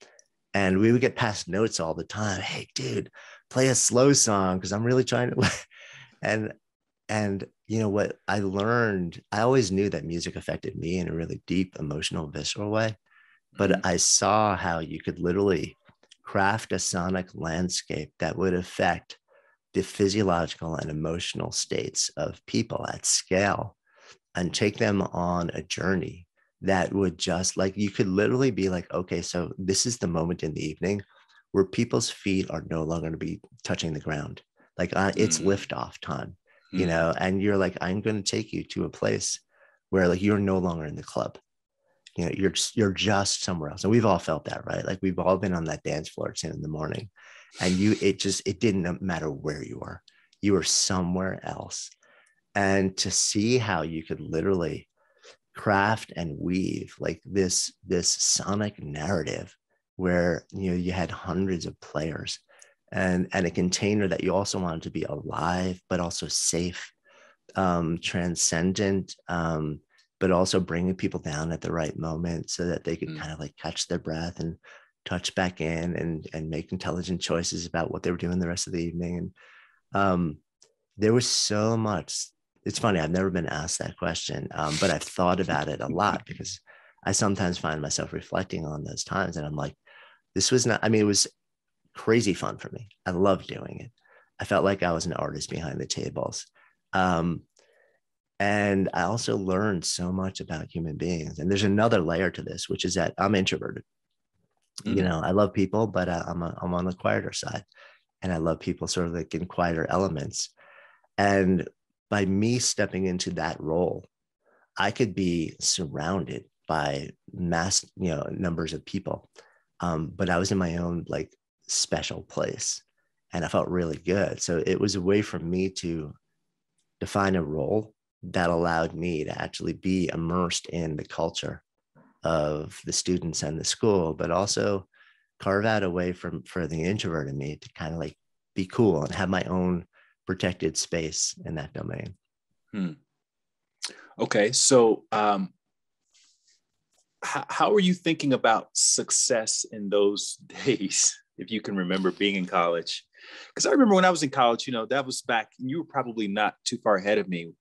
and we would get past notes all the time. Hey, dude, play a slow song because I'm really trying to. (laughs) and and you know what I learned, I always knew that music affected me in a really deep, emotional, visceral way. But mm-hmm. I saw how you could literally craft a sonic landscape that would affect the physiological and emotional states of people at scale and take them on a journey that would just like you could literally be like okay so this is the moment in the evening where people's feet are no longer going to be touching the ground. Like uh, it's mm-hmm. liftoff time mm-hmm. you know and you're like i'm going to take you to a place where like you're no longer in the club. You know you're just, you're just somewhere else. And we've all felt that right? Like we've all been on that dance floor at 10 in the morning and you it just it didn't matter where you were. You were somewhere else. And to see how you could literally craft and weave like this this sonic narrative where you know you had hundreds of players and and a container that you also wanted to be alive but also safe um transcendent um but also bringing people down at the right moment so that they could mm. kind of like catch their breath and touch back in and and make intelligent choices about what they were doing the rest of the evening and um, there was so much it's funny i've never been asked that question um, but i've thought about it a lot because i sometimes find myself reflecting on those times and i'm like this was not i mean it was crazy fun for me i loved doing it i felt like i was an artist behind the tables um, and I also learned so much about human beings. And there's another layer to this, which is that I'm introverted. Mm-hmm. You know, I love people, but uh, I'm, a, I'm on the quieter side. And I love people sort of like in quieter elements. And by me stepping into that role, I could be surrounded by mass, you know, numbers of people. Um, but I was in my own like special place and I felt really good. So it was a way for me to define a role that allowed me to actually be immersed in the culture of the students and the school, but also carve out a way from for the introvert in me to kind of like be cool and have my own protected space in that domain. Hmm. Okay, so um, how, how are you thinking about success in those (laughs) days? If you can remember being in college, because I remember when I was in college, you know, that was back. You were probably not too far ahead of me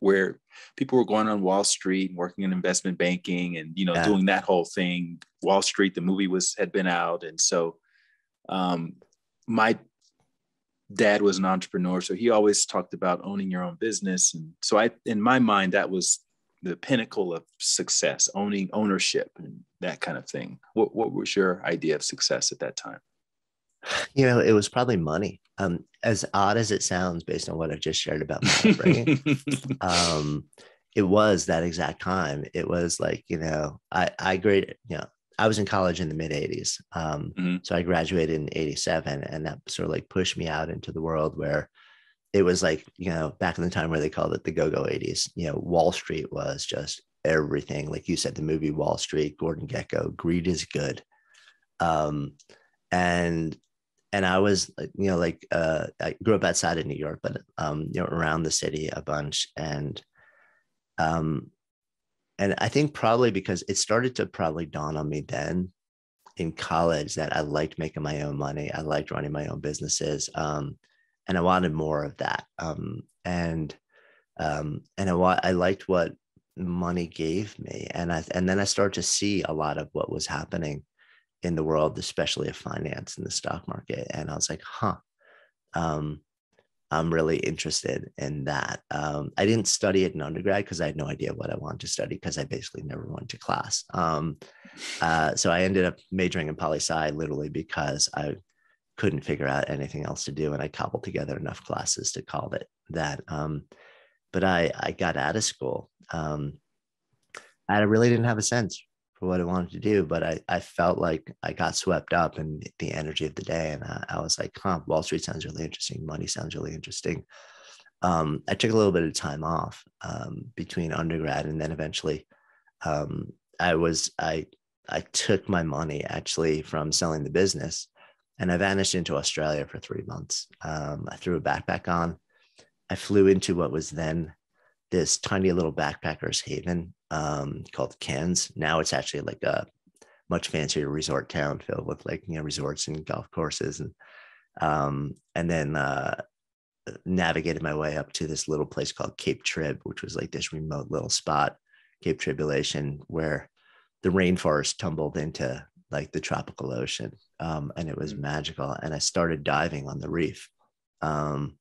where people were going on Wall Street and working in investment banking and you know yeah. doing that whole thing. Wall Street, the movie was had been out, and so um, my dad was an entrepreneur, so he always talked about owning your own business, and so I, in my mind, that was the pinnacle of success, owning ownership and that kind of thing. What what was your idea of success at that time? You know, it was probably money. Um, as odd as it sounds, based on what I've just shared about my upbringing, (laughs) um, it was that exact time. It was like you know, I I grade you know. I was in college in the mid 80s. Um, mm-hmm. So I graduated in 87, and that sort of like pushed me out into the world where it was like, you know, back in the time where they called it the go go 80s, you know, Wall Street was just everything. Like you said, the movie Wall Street, Gordon Gekko greed is good. Um, and and I was you know like uh, I grew up outside of New York, but um, you know around the city a bunch, and um, and I think probably because it started to probably dawn on me then in college that I liked making my own money. I liked running my own businesses. Um, and I wanted more of that. Um, and um, and I, I liked what money gave me. And I and then I started to see a lot of what was happening in the world, especially of finance and the stock market. And I was like, huh. Um, I'm really interested in that. Um, I didn't study it in undergrad because I had no idea what I wanted to study because I basically never went to class. Um, uh, so I ended up majoring in poli sci literally because I couldn't figure out anything else to do, and I cobbled together enough classes to call it that. Um, but I I got out of school. Um, I really didn't have a sense for what I wanted to do, but I, I felt like I got swept up in the energy of the day. And I, I was like, huh, Wall Street sounds really interesting. Money sounds really interesting. Um, I took a little bit of time off um, between undergrad and then eventually um, I was, I, I took my money actually from selling the business and I vanished into Australia for three months. Um, I threw a backpack on. I flew into what was then this tiny little backpackers haven um, called Cairns. Now it's actually like a much fancier resort town filled with like you know resorts and golf courses and um, and then uh, navigated my way up to this little place called Cape Trib, which was like this remote little spot, Cape Tribulation, where the rainforest tumbled into like the tropical ocean, um, and it was mm. magical. And I started diving on the reef. Um,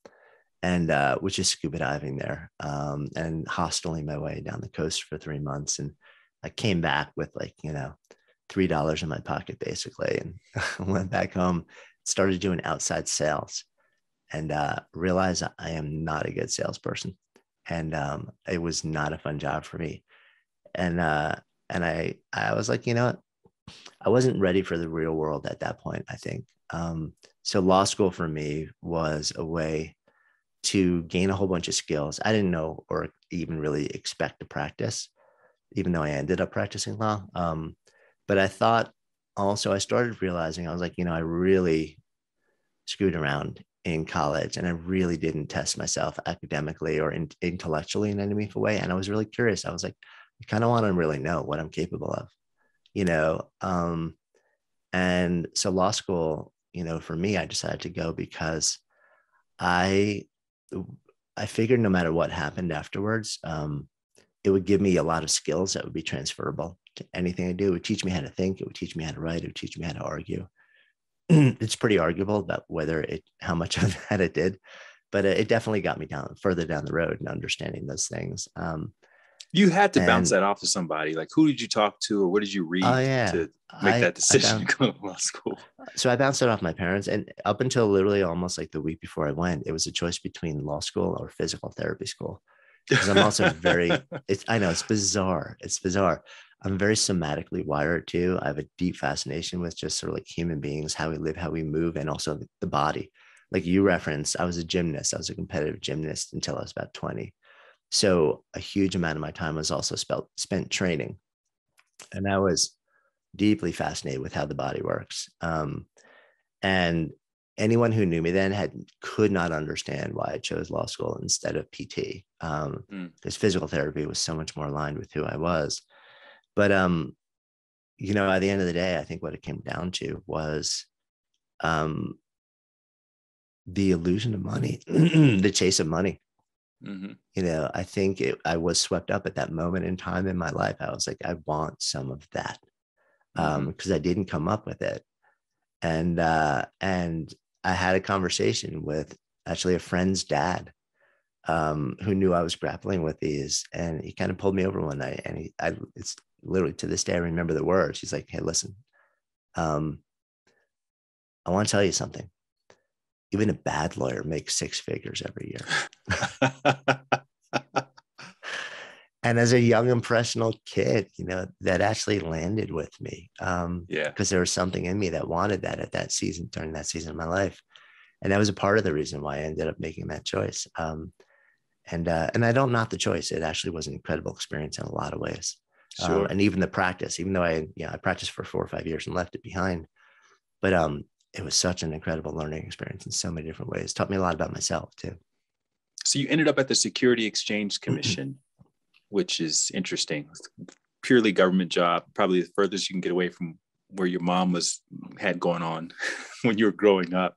and uh, which is scuba diving there um, and hosteling my way down the coast for three months. And I came back with like, you know, $3 in my pocket basically and (laughs) went back home, started doing outside sales and uh, realized I am not a good salesperson. And um, it was not a fun job for me. And, uh, and I, I was like, you know what? I wasn't ready for the real world at that point, I think. Um, so law school for me was a way to gain a whole bunch of skills I didn't know or even really expect to practice, even though I ended up practicing law. Um, but I thought also, I started realizing I was like, you know, I really screwed around in college and I really didn't test myself academically or in, intellectually in any meaningful way. And I was really curious. I was like, I kind of want to really know what I'm capable of, you know? Um, and so law school, you know, for me, I decided to go because I I figured no matter what happened afterwards, um, it would give me a lot of skills that would be transferable to anything I do. It would teach me how to think. It would teach me how to write. It would teach me how to argue. (clears throat) it's pretty arguable about whether it, how much (laughs) of that it did, but it definitely got me down further down the road and understanding those things. Um, you had to and, bounce that off to somebody. Like, who did you talk to, or what did you read oh, yeah. to make I, that decision to go to law school? So I bounced it off my parents, and up until literally almost like the week before I went, it was a choice between law school or physical therapy school. (laughs) Because I'm also very, it's I know it's bizarre. It's bizarre. I'm very somatically wired too. I have a deep fascination with just sort of like human beings, how we live, how we move, and also the body. Like you referenced, I was a gymnast. I was a competitive gymnast until I was about 20 so a huge amount of my time was also spent spent training. And I was deeply fascinated with how the body works. Um, and anyone who knew me then had could not understand why I chose law school instead of PT, um, mm. because physical therapy was so much more aligned with who I was. But um, you know, at the end of the day, I think what it came down to was um, the illusion of money, (clears throat) the chase of money. Mm-hmm. You know, I think it, I was swept up at that moment in time in my life. I was like, I want some of that because um, mm-hmm. I didn't come up with it. And uh, and I had a conversation with actually a friend's dad um, who knew I was grappling with these, and he kind of pulled me over one night, and he, I, it's literally to this day I remember the words. He's like, "Hey, listen, um, I want to tell you something even a bad lawyer makes six figures every year. (laughs) and as a young impressionable kid, you know, that actually landed with me. Um, yeah. Because there was something in me that wanted that at that season during that season of my life. And that was a part of the reason why I ended up making that choice. Um, and uh, and I don't knock the choice. It actually was an incredible experience in a lot of ways. Um, sure. Um, and even the practice, even though I, you know, I practiced for four or five years and left it behind, but um, it was such an incredible learning experience in so many different ways. Taught me a lot about myself too. So you ended up at the Security Exchange Commission, which is interesting. Purely government job, probably the furthest you can get away from where your mom was had going on (laughs) when you were growing up.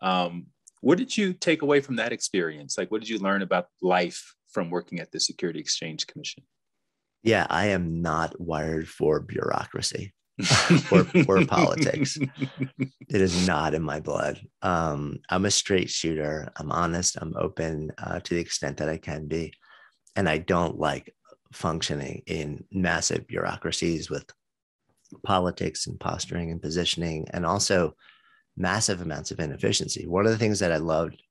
Um, what did you take away from that experience? Like, what did you learn about life from working at the Security Exchange Commission? Yeah, I am not wired for bureaucracy (laughs) or, or politics. (laughs) It is not in my blood. Um, I'm a straight shooter. I'm honest. I'm open uh, to the extent that I can be. And I don't like functioning in massive bureaucracies with politics and posturing and positioning and also massive amounts of inefficiency. One of the things that I loved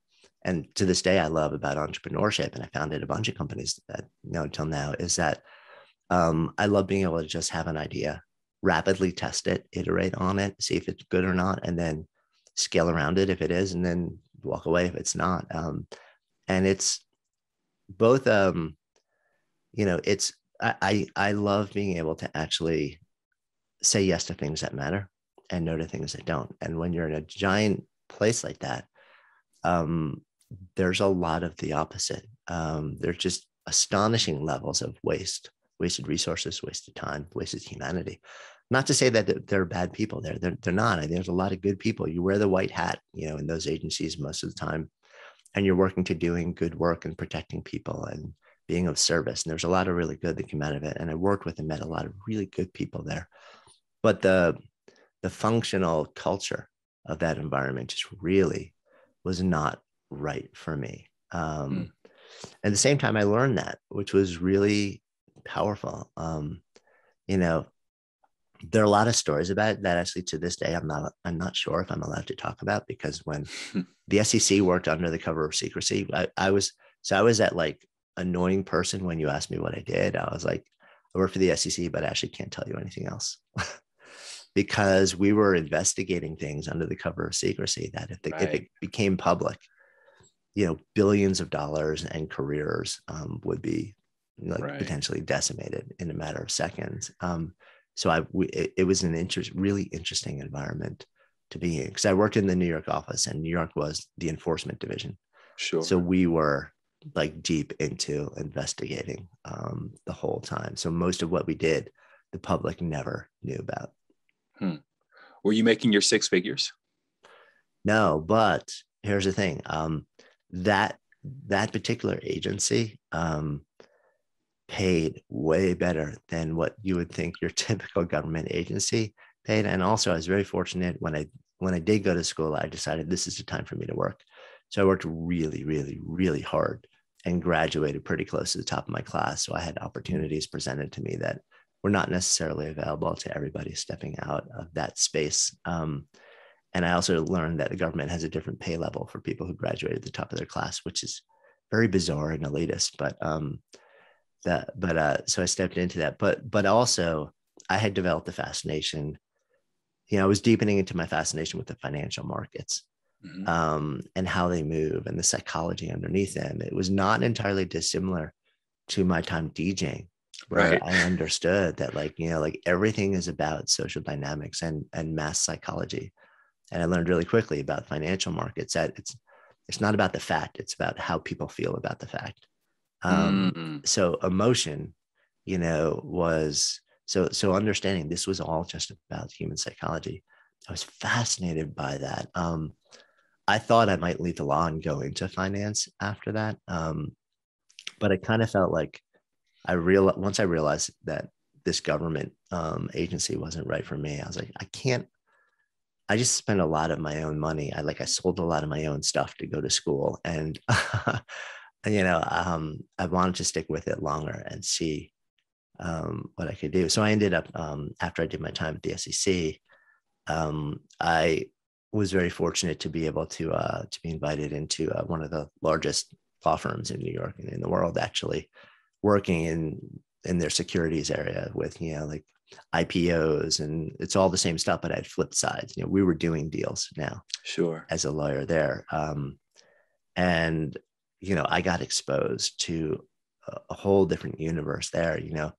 and to this day I love about entrepreneurship, and I founded a bunch of companies that you know until now is that um, I love being able to just have an idea, rapidly test it, iterate on it, see if it's good or not, and then scale around it if it is, and then walk away if it's not. Um, and it's both, um, you know, it's I, I I love being able to actually say yes to things that matter and no to things that don't. And when you're in a giant place like that, um, there's a lot of the opposite. Um, there's just astonishing levels of waste, wasted resources, wasted time, wasted humanity. Not to say that there are bad people there. They're, they're not. I mean, there's a lot of good people. You wear the white hat, you know, in those agencies most of the time, and you're working to doing good work and protecting people and being of service. And there's a lot of really good that came out of it. And I worked with and met a lot of really good people there. But the the functional culture of that environment just really was not right for me. Um, mm. At the same time, I learned that, which was really powerful. Um, you know, there are a lot of stories about it that actually to this day I'm not I'm not sure if I'm allowed to talk about because when (laughs) the SEC worked under the cover of secrecy, I, I was so I was that like annoying person when you asked me what I did. I was like, I work for the SEC, but I actually can't tell you anything else. (laughs) because we were investigating things under the cover of secrecy that if, the, right. if it became public, you know, billions of dollars and careers um, would be like right. potentially decimated in a matter of seconds. Um, so I, we, it, it, was an interest, really interesting environment to be in because I worked in the New York office and New York was the enforcement division. Sure. So we were like deep into investigating um, the whole time. So most of what we did, the public never knew about. Hmm. Were you making your six figures? No, but here's the thing. Um, that that particular agency um, paid way better than what you would think your (laughs) typical government agency paid. And also, I was very fortunate when I when I did go to school, I decided this is the time for me to work. So I worked really, really, really hard and graduated pretty close to the top of my class. So I had opportunities presented to me that were not necessarily available to everybody stepping out of that space. Um, and I also learned that the government has a different pay level for people who graduated at the top of their class, which is very bizarre and elitist. But um, that, but uh, so I stepped into that. But but also, I had developed a fascination. You know, I was deepening into my fascination with the financial markets mm-hmm. um, and how they move and the psychology underneath them. It was not entirely dissimilar to my time DJing right i understood that like you know like everything is about social dynamics and and mass psychology and i learned really quickly about financial markets that it's it's not about the fact it's about how people feel about the fact um, mm-hmm. so emotion you know was so so understanding this was all just about human psychology i was fascinated by that um, i thought i might leave the law and go into finance after that um, but i kind of felt like i real once i realized that this government um, agency wasn't right for me i was like i can't I just spent a lot of my own money. I like I sold a lot of my own stuff to go to school, and (laughs) you know, um, I wanted to stick with it longer and see um, what I could do. So I ended up um, after I did my time at the SEC, um, I was very fortunate to be able to uh, to be invited into uh, one of the largest law firms in New York and in the world, actually working in in their securities area with you know like IPOs and it's all the same stuff, but I had flipped sides. You know, we were doing deals now. Sure. As a lawyer there. Um, and, you know, I got exposed to a, whole different universe there. You know,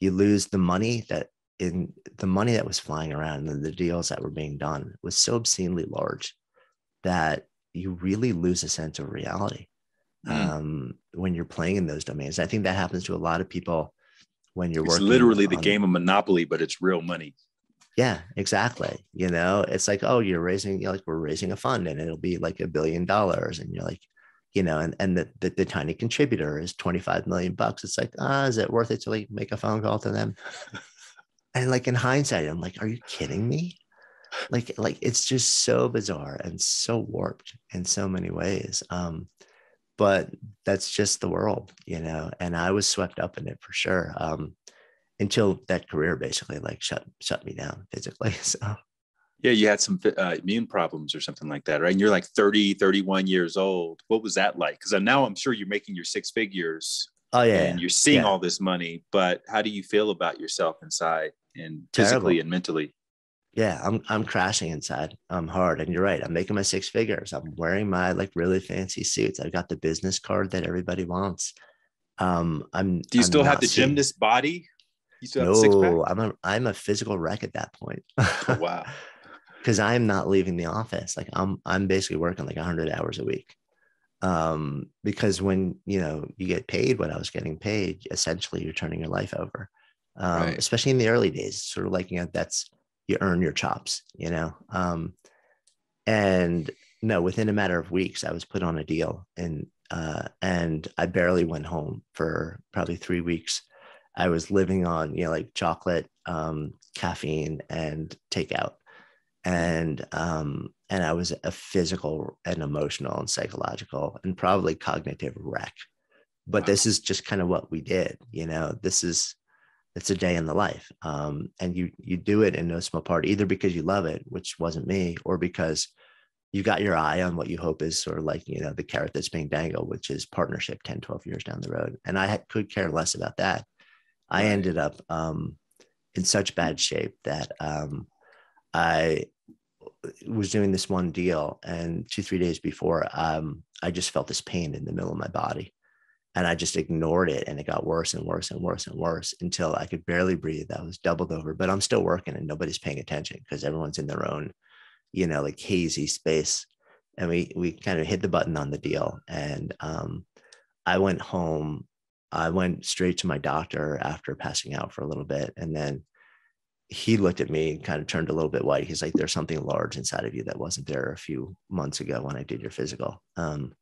you lose the money that in the money that was flying around and the deals that were being done was so obscenely large that you really lose a sense of reality mm. um, when you're playing in those domains. I think that happens to a lot of people when you're working it's working. literally the game of Monopoly, but it's real money. Yeah, exactly. You know, it's like, oh, you're raising, you know, like we're raising a fund and it'll be like a billion dollars. And you're like, you know, and, and the, the, the tiny contributor is 25 million bucks. It's like, ah, is it worth it to like make a phone call to them? (laughs) and like in hindsight, I'm like, are you kidding me? Like, like it's just so bizarre and so warped in so many ways. Um, but that's just the world, you know. And I was swept up in it for sure. Um, until that career basically like shut shut me down physically. (laughs) So yeah, you had some uh, immune problems or something like that, right? And you're like 30, 31 years old. What was that like? Because now I'm sure you're making your six figures. Oh yeah, and you're seeing yeah. all this money. But how do you feel about yourself inside and physically Terrible. and mentally? Yeah, I'm I'm crashing inside. I'm hard, and you're right. I'm making my six figures. I'm wearing my like really fancy suits. I've got the business card that everybody wants. Um, I'm. Do you I'm still have the seeing... gymnast body? You still have no, I'm a I'm a physical wreck at that point. oh, (laughs) wow. Because I'm not leaving the office. Like I'm I'm basically working like 100 hours a week. Um, because when you know you get paid what I was getting paid, essentially you're turning your life over. Um, right. especially in the early days, sort of like you know that's you earn your chops, you know. Um, and no, within a matter of weeks, I was put on a deal, and uh, and I barely went home for probably three weeks I was living on, you know, like chocolate, um, caffeine, and takeout, and um, and I was a physical and emotional and psychological and probably cognitive wreck. But wow. this is just kind of what we did, you know. This is it's a day in the life, um, and you you do it in no small part either because you love it, which wasn't me, or because you got your eye on what you hope is sort of like you know the carrot that's being dangled which is partnership 10 12 years down the road and i could care less about that I ended up um, in such bad shape that um, I was doing this one deal, and two three days before, um, I just felt this pain in the middle of my body, and I just ignored it, and it got worse and worse and worse and worse until I could barely breathe. I was doubled over, but I'm still working, and nobody's paying attention because everyone's in their own, you know, like hazy space. And we we kind of hit the button on the deal, and um, I went home I went straight to my doctor after passing out for a little bit. And then he looked at me and kind of turned a little bit white. He's like, there's something large inside of you that wasn't there a few months ago when I did your physical. Um,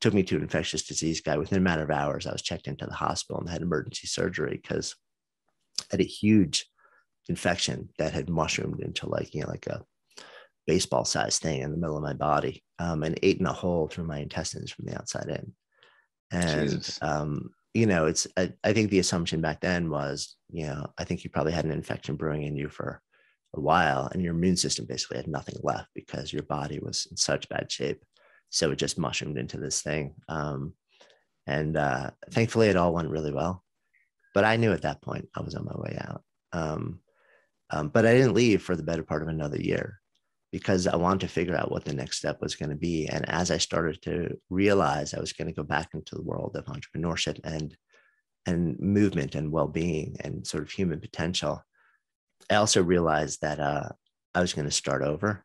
took me to an infectious disease guy. Within a matter of hours, I was checked into the hospital and had emergency surgery because I had a huge infection that had mushroomed into like, you know, like a baseball sized thing in the middle of my body um, and ate in a hole through my intestines from the outside in. And um, you know, it's I, I, think the assumption back then was, you know, I think you probably had an infection brewing in you for a while, and your immune system basically had nothing left because your body was in such bad shape. So it just mushroomed into this thing. Um, and uh, thankfully, it all went really well. But I knew at that point I was on my way out. Um, um, but I didn't leave for the better part of another year because I wanted to figure out what the next step was going to be. And as I started to realize I was going to go back into the world of entrepreneurship and and movement and well-being and sort of human potential, I also realized that uh, I was going to start over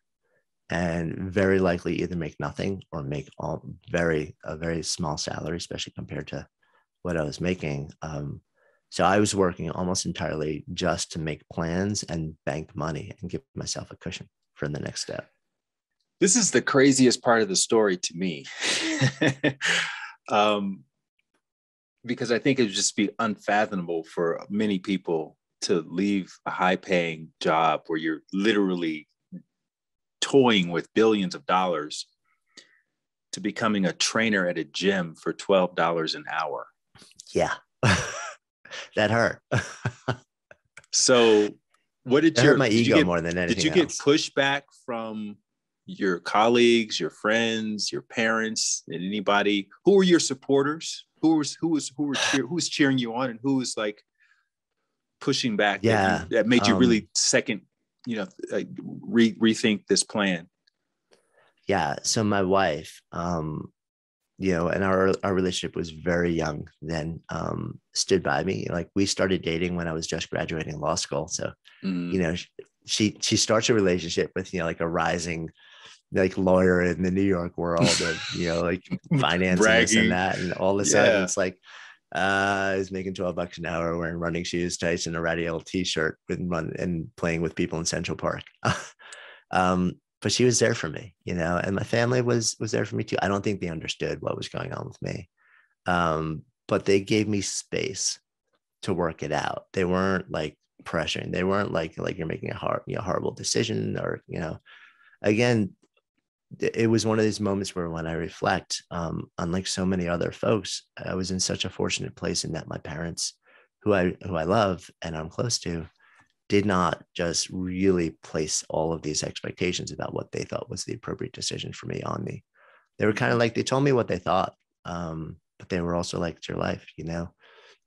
and very likely either make nothing or make all very a very small salary, especially compared to what I was making. Um, so I was working almost entirely just to make plans and bank money and give myself a cushion for the next step. This is the craziest part of the story to me. (laughs) um, because I think it would just be unfathomable for many people to leave a high paying job where you're literally toying with billions of dollars to becoming a trainer at a gym for $12 an hour. Yeah. (laughs) that hurt. (laughs) so what did it your my ego get, more than anything? Did you else. get pushback from your colleagues, your friends, your parents, and anybody? Who were your supporters? Who was who was who were cheer, who was cheering you on, and who was like pushing back? Yeah, that, you, that made you um, really second, you know, like re, rethink this plan. Yeah. So my wife, um, you know, and our our relationship was very young then. Um, stood by me. Like we started dating when I was just graduating law school. So, mm. you know, she she starts a relationship with you know like a rising like lawyer in the New York world of you know like (laughs) finance and that, and all of a sudden yeah. it's like uh, I was making 12 bucks an hour wearing running shoes, tights, and a radial t-shirt and run and playing with people in Central Park. (laughs) um, but she was there for me, you know, and my family was was there for me too. I don't think they understood what was going on with me. Um, but they gave me space to work it out. They weren't like pressuring. They weren't like like you're making a hard, you know, horrible decision or, you know, again, it was one of these moments where when I reflect, um, unlike so many other folks, I was in such a fortunate place in that my parents, who I who I love and I'm close to, did not just really place all of these expectations about what they thought was the appropriate decision for me on me. They were kind of like they told me what they thought, um, but they were also like, "It's your life, you know,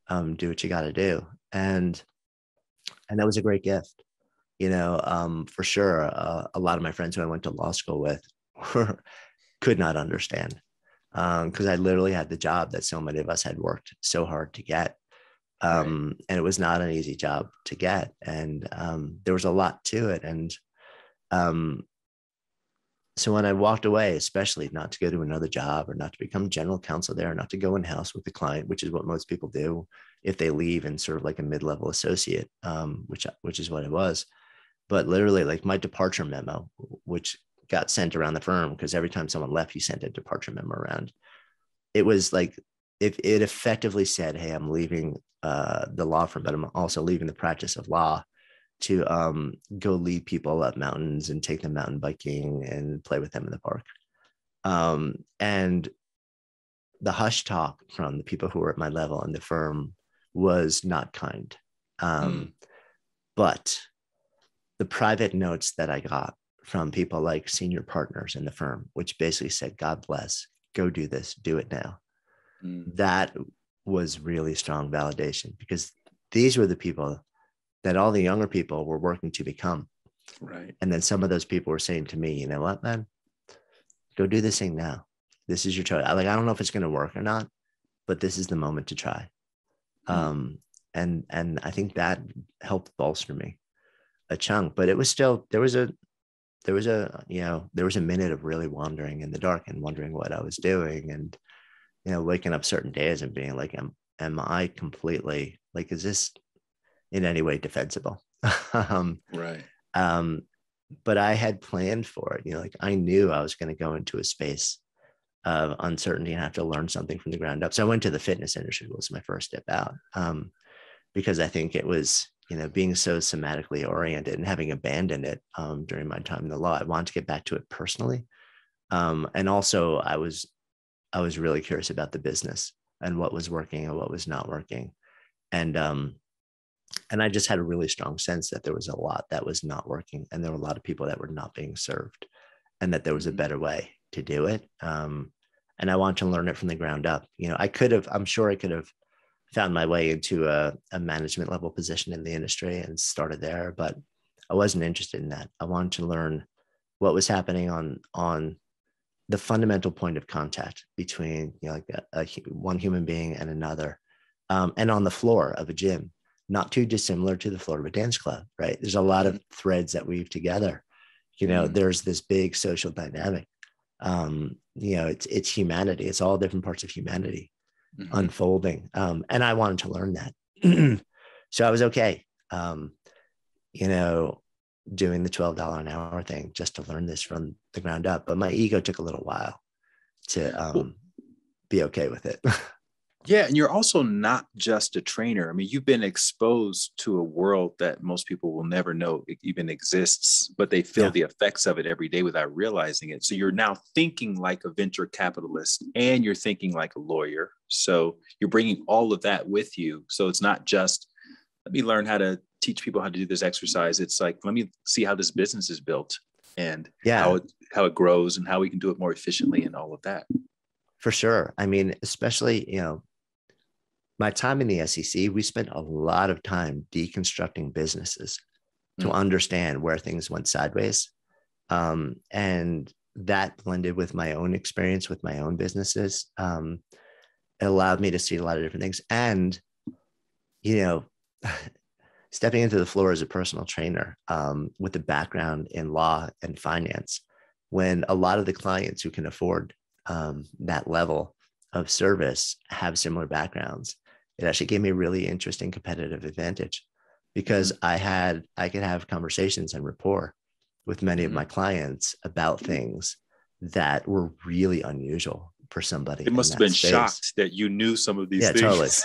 um, do what you got to do," and and that was a great gift you know, um, for sure, uh, a lot of my friends who I went to law school with (laughs) could not understand because um, I literally had the job that so many of us had worked so hard to get. Um, right. And it was not an easy job to get. And um, there was a lot to it. And um, so when I walked away, especially not to go to another job or not to become general counsel there, not to go in house with the client, which is what most people do if they leave and sort of like a mid-level associate, um, which which is what it was. But literally, like my departure memo, which got sent around the firm because every time someone left, you sent a departure memo around. It was like if it effectively said, "Hey, I'm leaving uh, the law firm, but I'm also leaving the practice of law to um, go lead people up mountains and take them mountain biking and play with them in the park." Um, and the hush talk from the people who were at my level in the firm was not kind. Um, mm. But the private notes that I got from people like senior partners in the firm, which basically said, God bless, go do this, do it now. Mm. That was really strong validation because these were the people that all the younger people were working to become. Right. And then some of those people were saying to me, you know what, man, go do this thing now. This is your choice. Like, I don't know if it's going to work or not, but this is the moment to try. Mm. Um, and, and I think that helped bolster me a chunk, but it was still, there was a, there was a you know there was a minute of really wandering in the dark and wondering what I was doing and you know waking up certain days and being like am am I completely like is this in any way defensible? (laughs) Um, right. um but I had planned for it you know like I knew I was going to go into a space of uncertainty and have to learn something from the ground up. So I went to the fitness industry was my first step out um because I think it was you know, being so somatically oriented and having abandoned it um, during my time in the law, I wanted to get back to it personally. Um, and also, I was, I was really curious about the business and what was working and what was not working, and um, and I just had a really strong sense that there was a lot that was not working, and there were a lot of people that were not being served, and that there was a mm-hmm. better way to do it. Um, and I wanted to learn it from the ground up. You know, I could have, I'm sure I could have found my way into a, a management level position in the industry and started there. But I wasn't interested in that. I wanted to learn what was happening on on the fundamental point of contact between you know like a, a one human being and another, um, and on the floor of a gym, not too dissimilar to the floor of a dance club. Right? There's a lot of mm-hmm. threads that weave together. You know, mm-hmm. there's this big social dynamic. Um, you know, it's it's humanity. It's all different parts of humanity mm-hmm. unfolding. Um, and I wanted to learn that. (clears throat) so I was okay, um, you know, doing the $12 an hour thing just to learn this from the ground up. But my ego took a little while to um, be okay with it. (laughs) Yeah, and you're also not just a trainer. I mean, you've been exposed to a world that most people will never know even exists, but they feel yeah. the effects of it every day without realizing it. So you're now thinking like a venture capitalist and you're thinking like a lawyer. So you're bringing all of that with you. So it's not just let me learn how to teach people how to do this exercise. It's like let me see how this business is built and yeah. how it how it grows and how we can do it more efficiently and all of that for sure. I mean, especially, you know, my time in the SEC, we spent a lot of time deconstructing businesses to mm. understand where things went sideways. Um, and that blended with my own experience with my own businesses, um, it allowed me to see a lot of different things. And, you know, (laughs) stepping into the floor as a personal trainer um, with a background in law and finance, when a lot of the clients who can afford um, that level of service have similar backgrounds, it actually gave me a really interesting competitive advantage because mm-hmm. I had I could have conversations and rapport with many mm-hmm. of my clients about things that were really unusual for somebody. It must have been space. shocked that you knew some of these yeah, things.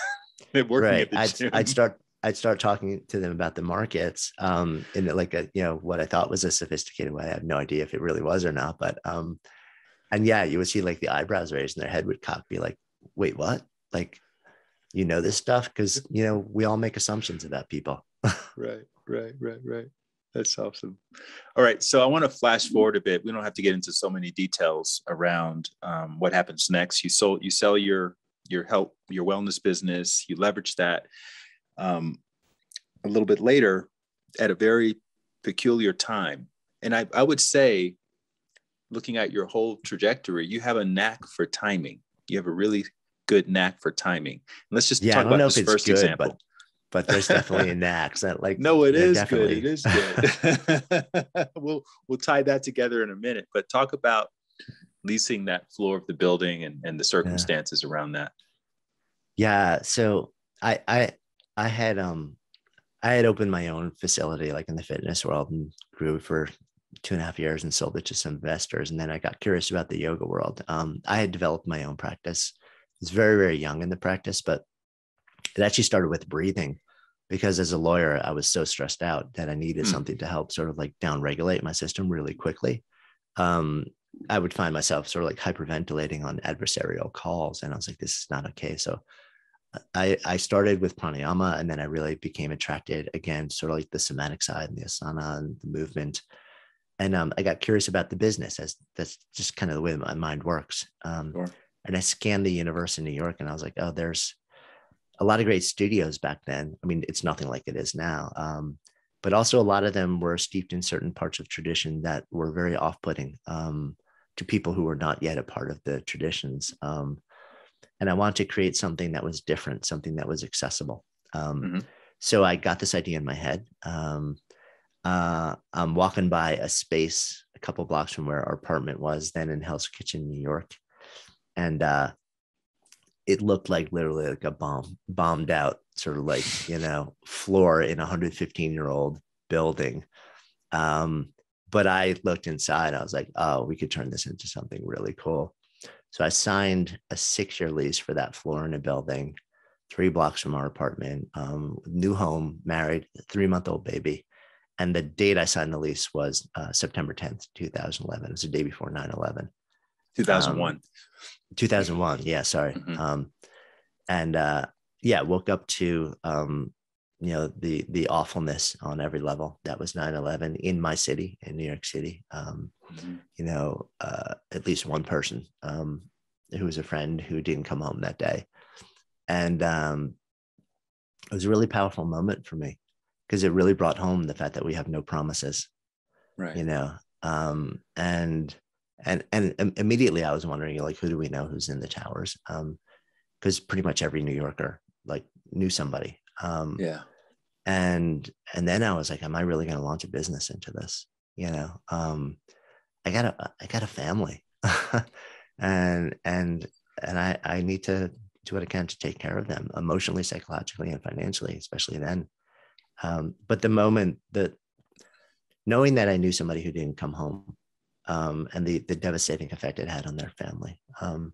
Totally. (laughs) right. I'd, I'd, start I'd start talking to them about the markets um, in like a you know what I thought was a sophisticated way. I have no idea if it really was or not, but um, and yeah, you would see like the eyebrows raised and their head would cock, be like, "Wait, what? Like, you know this stuff?" Because you know we all make assumptions about people. (laughs) right, right, right, right. That's awesome. All right, so I want to flash forward a bit. We don't have to get into so many details around um, what happens next. You sold, you sell your your help, your wellness business. You leverage that. Um, a little bit later, at a very peculiar time, and I, I would say, looking at your whole trajectory, you have a knack for timing. You have a really good knack for timing. And let's just yeah, talk about this first good, example. But but there's definitely an accent. Like no, it is definitely. good. It is good. (laughs) we'll we'll tie that together in a minute. But talk about leasing that floor of the building and, and the circumstances yeah. around that. Yeah. So I I I had um I had opened my own facility like in the fitness world and grew for two and a half years and sold it to some investors. And then I got curious about the yoga world. Um, I had developed my own practice. Was very, very young in the practice, but it actually started with breathing because as a lawyer, I was so stressed out that I needed mm. something to help sort of like down regulate my system really quickly. Um, I would find myself sort of like hyperventilating on adversarial calls. And I was like, this is not okay. So I, I started with pranayama and then I really became attracted again, sort of like the somatic side and the asana and the movement. And um, I got curious about the business as that's just kind of the way my mind works. Um, sure. And I scanned the universe in New York and I was like, oh, there's a lot of great studios back then. I mean, it's nothing like it is now. Um, but also a lot of them were steeped in certain parts of tradition that were very off-putting um, to people who were not yet a part of the traditions. Um, and I wanted to create something that was different, something that was accessible. Um, mm-hmm. So I got this idea in my head. Um, uh, I'm walking by a space a couple blocks from where our apartment was, then in Hell's Kitchen, New York, and uh, it looked like literally like a bomb bombed out sort of like you know floor in a 115 year old building. Um, but i looked inside i was like oh we could turn this into something really cool. So i signed a six year lease for that floor in a building three blocks from our apartment um, new home married three month old baby. And the date i signed the lease was uh, september 10th 2011 it was the day before 9-11 2001 um, 2001 yeah sorry. Mm-hmm. um and uh yeah woke up to um you know the the awfulness on every level. That was 9-11 in my city in new york city. Um mm-hmm. you know uh at least one person um who was a friend who didn't come home that day. And um it was a really powerful moment for me because it really brought home the fact that we have no promises right. you know? Um and and and immediately I was wondering like who do we know who's in the towers? Um because pretty much every New Yorker like knew somebody. Um yeah. and and then I was like am I really going to launch a business into this? You know um I got a I got a family. (laughs) And and and I I need to do what I can to take care of them emotionally psychologically and financially especially then. Um but the moment that knowing that I knew somebody who didn't come home um, and the the devastating effect it had on their family. Um,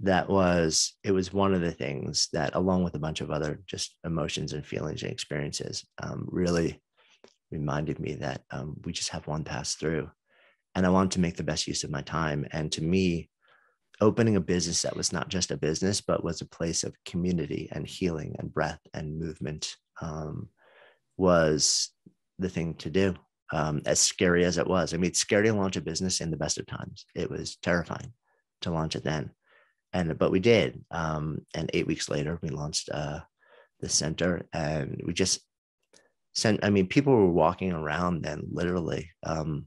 that was it was one of the things that, along with a bunch of other just emotions and feelings and experiences, um, really reminded me that um, we just have one pass through, and I wanted to make the best use of my time. And to me, opening a business that was not just a business but was a place of community and healing and breath and movement um, was the thing to do um, as scary as it was. I mean, it's scary to launch a business in the best of times. It was terrifying to launch it then, and but we did. Um, and eight weeks later, we launched uh, the center, and we just sent. I mean, people were walking around then, literally, um,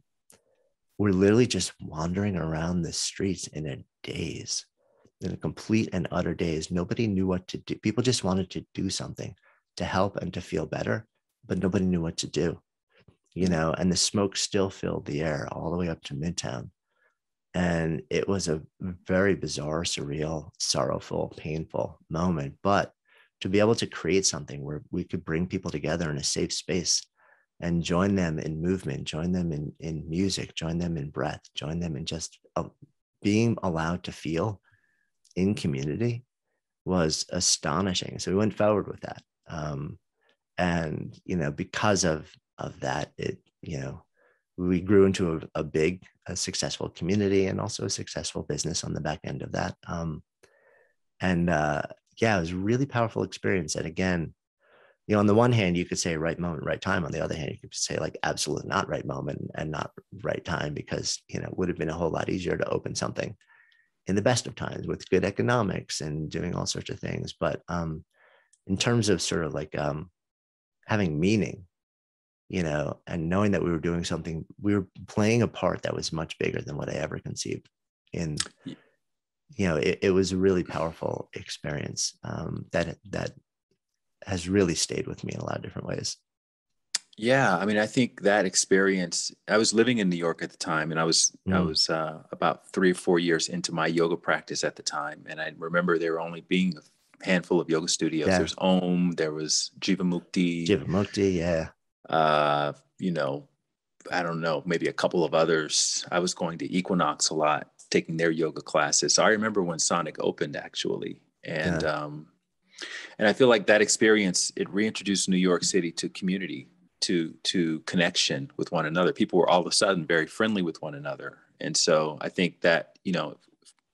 were literally just wandering around the streets in a daze, in a complete and utter daze. Nobody knew what to do. People just wanted to do something to help and to feel better, but nobody knew what to do, you know, and the smoke still filled the air all the way up to Midtown. And it was a very bizarre, surreal, sorrowful, painful moment. But to be able to create something where we could bring people together in a safe space and join them in movement, join them in, in music, join them in breath, join them in just uh, being allowed to feel in community was astonishing. So we went forward with that. Um, and, you know, because of, of that, it, you know, we grew into a, a big, a successful community and also a successful business on the back end of that. Um, and uh, yeah, it was a really powerful experience. And again, you know, on the one hand, you could say right moment, right time. On the other hand, you could say like absolutely not right moment and not right time because, you know, it would have been a whole lot easier to open something in the best of times with good economics and doing all sorts of things. But um, in terms of sort of like um, having meaning, you know, and knowing that we were doing something, we were playing a part that was much bigger than what I ever conceived. In, you know, it, it was a really powerful experience um, that that has really stayed with me in a lot of different ways. Yeah, I mean, I think that experience. I was living in New York at the time, and I was mm. I was uh, about three or four years into my yoga practice at the time, and I remember there only being a handful of yoga studios. Yeah. There's Om, there was Jivamukti, Jivamukti, yeah. Uh, you know, I don't know, maybe a couple of others. I was going to Equinox a lot, taking their yoga classes. So I remember when Sonic opened actually, and yeah. um, and i feel like that experience it reintroduced new york city to community to to connection with one another people were all of a sudden very friendly with one another and so i think that you know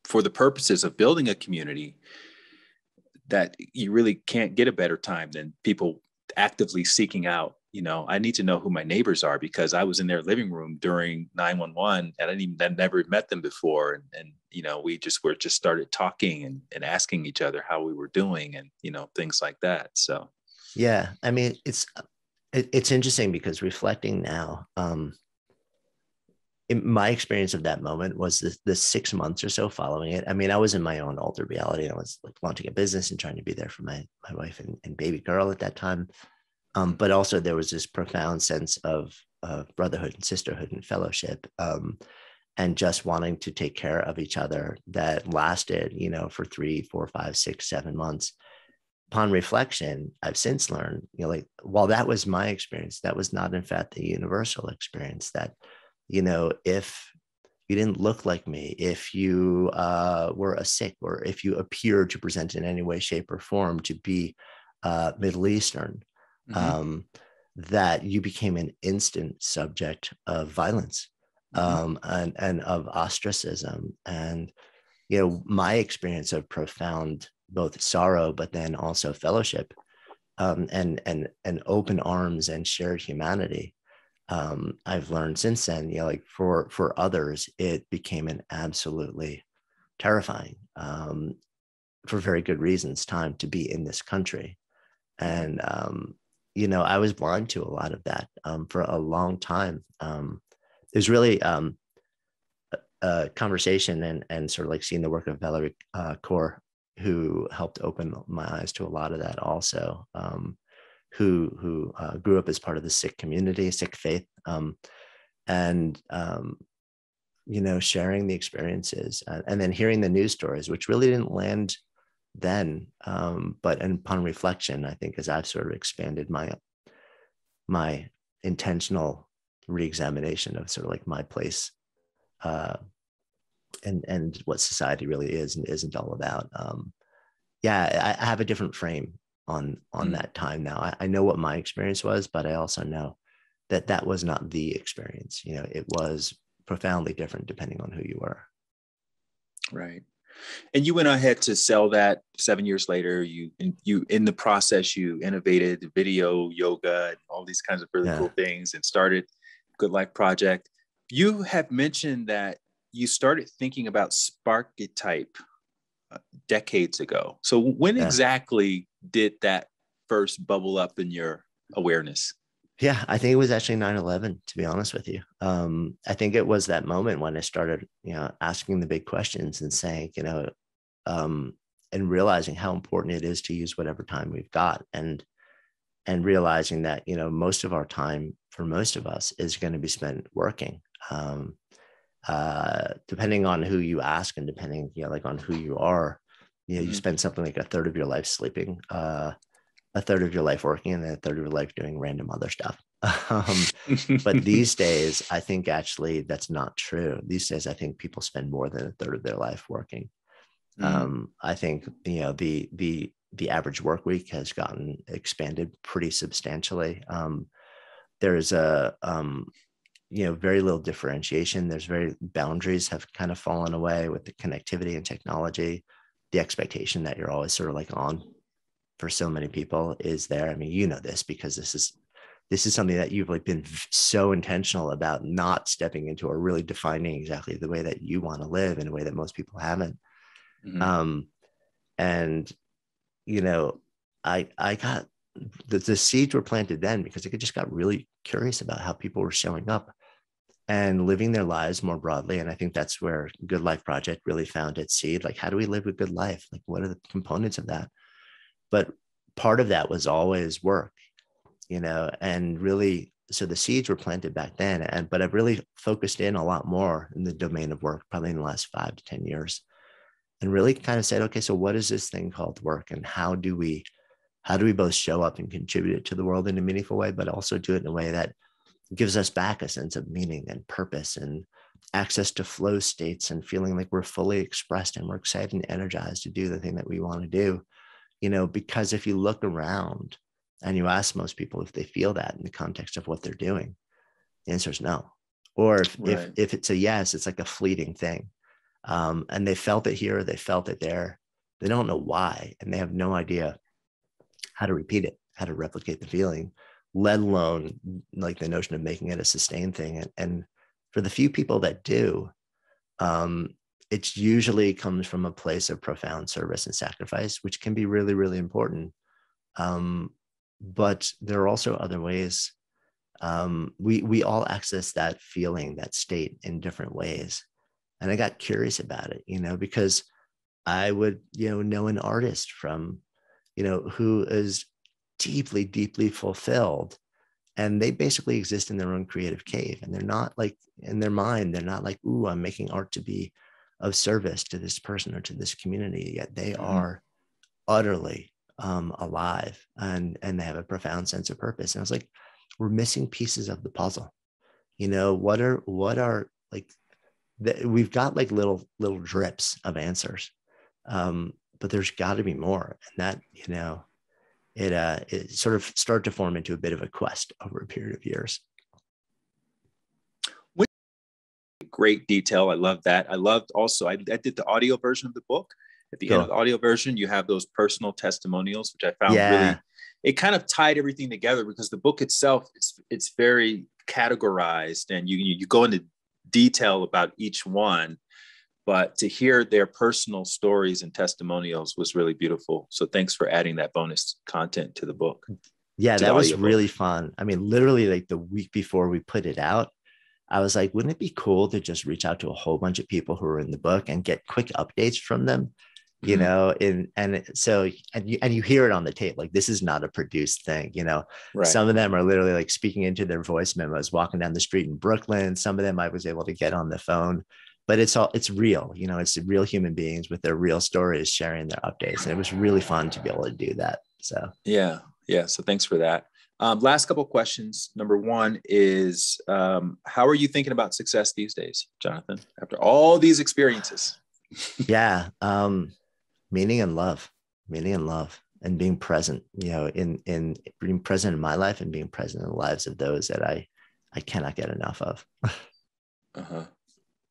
for the purposes of building a community that you really can't get a better time than people actively seeking out you know, I need to know who my neighbors are because I was in their living room during 911 and I didn't even, never met them before. And, and, you know, we just were just started talking and, and asking each other how we were doing and, you know, things like that. So, yeah, I mean, it's, it, it's interesting because reflecting now, um, my experience of that moment was the, the six months or so following it. I mean, I was in my own altered reality. I was like launching a business and trying to be there for my my wife and, and baby girl at that time. Um, but also there was this profound sense of, brotherhood and sisterhood and fellowship um, and just wanting to take care of each other that lasted, you know, for three, four, five, six, seven months. Upon reflection, I've since learned, you know, like while that was my experience, that was not in fact the universal experience. That, you know, if you didn't look like me, if you uh, were a Sikh, or if you appeared to present in any way, shape, or form to be uh, Middle Eastern, mm-hmm. um, that you became an instant subject of violence mm-hmm. um, and, and of ostracism. And, you know, my experience of profound both sorrow, but then also fellowship um, and, and, and open arms and shared humanity. Um, I've learned since then, you know, like for, for others, it became an absolutely terrifying, um, for very good reasons, time to be in this country. And, um, you know, I was blind to a lot of that um, for a long time. Um, there's really um, a, a, conversation and, and sort of like seeing the work of Valarie uh, who helped open my eyes to a lot of that also, um, who, who uh, grew up as part of the Sikh community, Sikh faith. Um, and, um, you know, sharing the experiences uh, and then hearing the news stories, which really didn't land then. Um, but upon reflection, I think as I've sort of expanded my my intentional reexamination of sort of like my place uh, and and what society really is and isn't all about. Um, yeah, I, I have a different frame on on mm that time now. I, I know what my experience was, but I also know that that was not the experience. You know, it was profoundly different depending on who you were. Right and you went ahead to sell that seven years later you you in the process you innovated video yoga and all these kinds of really yeah. cool things and started good life project you have mentioned that you started thinking about sparketype uh, decades ago so when yeah. exactly did that first bubble up in your awareness Yeah, I think it was actually 9-11, to be honest with you. Um, I think it was that moment when I started, you know, asking the big questions and saying, you know, um, and realizing how important it is to use whatever time we've got and and realizing that, you know, most of our time for most of us is going to be spent working. Um, uh, depending on who you ask and depending, you know, like on who you are, you know, mm-hmm. you spend something like a third of your life sleeping. Uh, a third of your life working and then a third of your life doing random other stuff. (laughs) Um, but (laughs) these days, I think actually that's not true. These days, I think people spend more than a third of their life working. Mm. Um, I think you know the the the average work week has gotten expanded pretty substantially. Um, there's a um, you know very little differentiation. There's very boundaries have kind of fallen away with the connectivity and technology. The expectation that you're always sort of like on for so many people is there. I mean, you know this because this is this is something that you've like been so intentional about not stepping into or really defining exactly the way that you want to live in a way that most people haven't. Mm-hmm. Um, and you know, I I got the, the seeds were planted then because I just got really curious about how people were showing up and living their lives more broadly. And I think that's where Good Life Project really found its seed. Like, how do we live a good life? Like, what are the components of that? But part of that was always work you know and really so the seeds were planted back then and but i've really focused in a lot more in the domain of work probably in the last five to ten years and really kind of said okay so what is this thing called work and how do we how do we both show up and contribute it to the world in a meaningful way but also do it in a way that gives us back a sense of meaning and purpose and access to flow states and feeling like we're fully expressed and we're excited and energized to do the thing that we want to do you know, because if you look around and you ask most people if they feel that in the context of what they're doing, the answer is no. Or if, right. if, if it's a yes, it's like a fleeting thing. Um, and they felt it here, they felt it there. They don't know why, and they have no idea how to repeat it, how to replicate the feeling, let alone like the notion of making it a sustained thing. And, and for the few people that do, um, it usually comes from a place of profound service and sacrifice, which can be really, really important. Um, but there are also other ways. Um, we we all access that feeling, that state, in different ways. And I got curious about it, you know, because I would, you know, know an artist from, you know, who is deeply, deeply fulfilled and they basically exist in their own creative cave and they're not like in their mind they're not like ooh i'm making art to be of service to this person or to this community yet they mm-hmm. are utterly um, alive and and they have a profound sense of purpose. And i was like we're missing pieces of the puzzle. You know what are what are like the, we've got like little little drips of answers um, but there's got to be more. And that you know it uh it sort of started to form into a bit of a quest over a period of years great detail. I love that. I loved also, I, I did the audio version of the book. At the cool. end of the audio version, you have those personal testimonials, which I found yeah. really, it kind of tied everything together because the book itself, it's, it's very categorized and you, you go into detail about each one but to hear their personal stories and testimonials was really beautiful. So thanks for adding that bonus content to the book. Yeah, that was really fun. I mean, literally like the week before we put it out, I was like, wouldn't it be cool to just reach out to a whole bunch of people who are in the book and get quick updates from them? You mm-hmm. know, and and so and you and you hear it on the tape, like this is not a produced thing, you know. Right. Some of them are literally like speaking into their voice memos, walking down the street in Brooklyn. Some of them I was able to get on the phone, but it's all it's real, you know, it's real human beings with their real stories sharing their updates. And it was really fun to be able to do that. So yeah, yeah. So thanks for that. Um, last couple questions. Number one is um, how are you thinking about success these days, Jonathan, after all these experiences? (laughs) yeah. Um, meaning and love, meaning and love and being present, you know, in, in being present in my life and being present in the lives of those that I, I cannot get enough of. (laughs) uh-huh.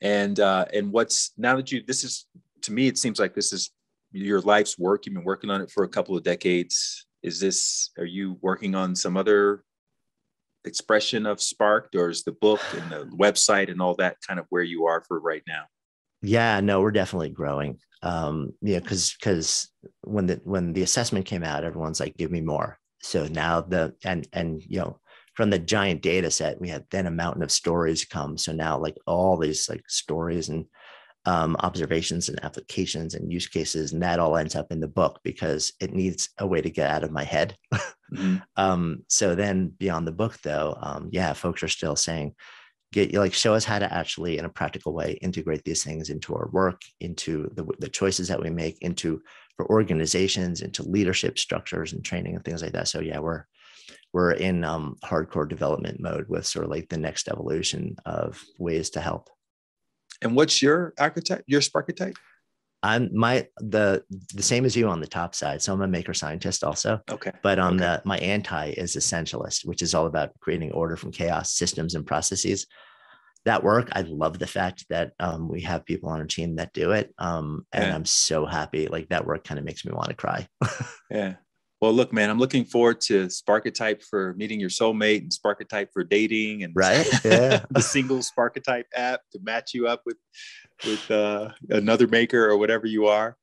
And, uh, and what's now that you, this is, to me, it seems like this is your life's work. You've been working on it for a couple of decades is this are you working on some other expression of sparked or is the book and the (sighs) website and all that kind of where you are for right now? Yeah no we're definitely growing. Um yeah because because when the when the assessment came out everyone's like give me more. So now the and and you know from the giant data set, we had then a mountain of stories come. So now like all these like stories and um, observations and applications and use cases, and that all ends up in the book because it needs a way to get out of my head. mm-hmm. (laughs) um, so then beyond the book, though, um, yeah, folks are still saying, get you like show us how to actually, in a practical way, integrate these things into our work, into the, the choices that we make, into for organizations, into leadership structures and training and things like that. So yeah, we're we're in um, hardcore development mode with sort of like the next evolution of ways to help. And what's your archetype, your Sparketype? I'm my the the same as you on the top side. So I'm a maker scientist also. Okay. But on okay. the my anti is essentialist, which is all about creating order from chaos, systems and processes. That work, I love the fact that um, we have people on our team that do it, um, and yeah. I'm so happy. Like that work kind of makes me want to cry. (laughs) yeah, well, look, man, I'm looking forward to Sparketype for meeting your soulmate and Sparketype for dating and right, (laughs) yeah, the single Sparketype app to match you up with with uh, another maker or whatever you are.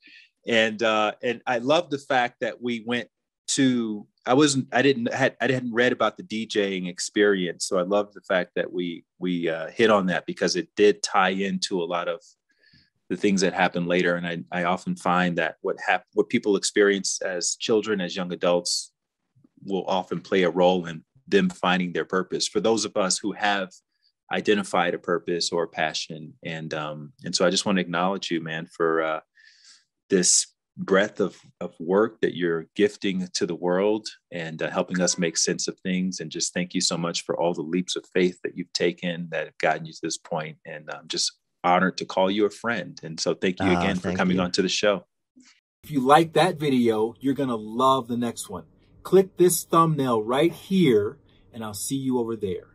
And uh, and I love the fact that we went to. I wasn't. I didn't. Had, I hadn't read about the DJing experience, so I love the fact that we we uh, hit on that because it did tie into a lot of the things that happen later. And I, I often find that what hap- what people experience as children, as young adults, will often play a role in them finding their purpose. For those of us who have identified a purpose or a passion, and um, and so I just want to acknowledge you, man, for uh, this breadth of, of work that you're gifting to the world and uh, helping us make sense of things. And just thank you so much for all the leaps of faith that you've taken that have gotten you to this point. And um, just honored to call you a friend. And so thank you ah, again for coming you. on to the show. If you like that video, you're going to love the next one. Click this thumbnail right here, and I'll see you over there.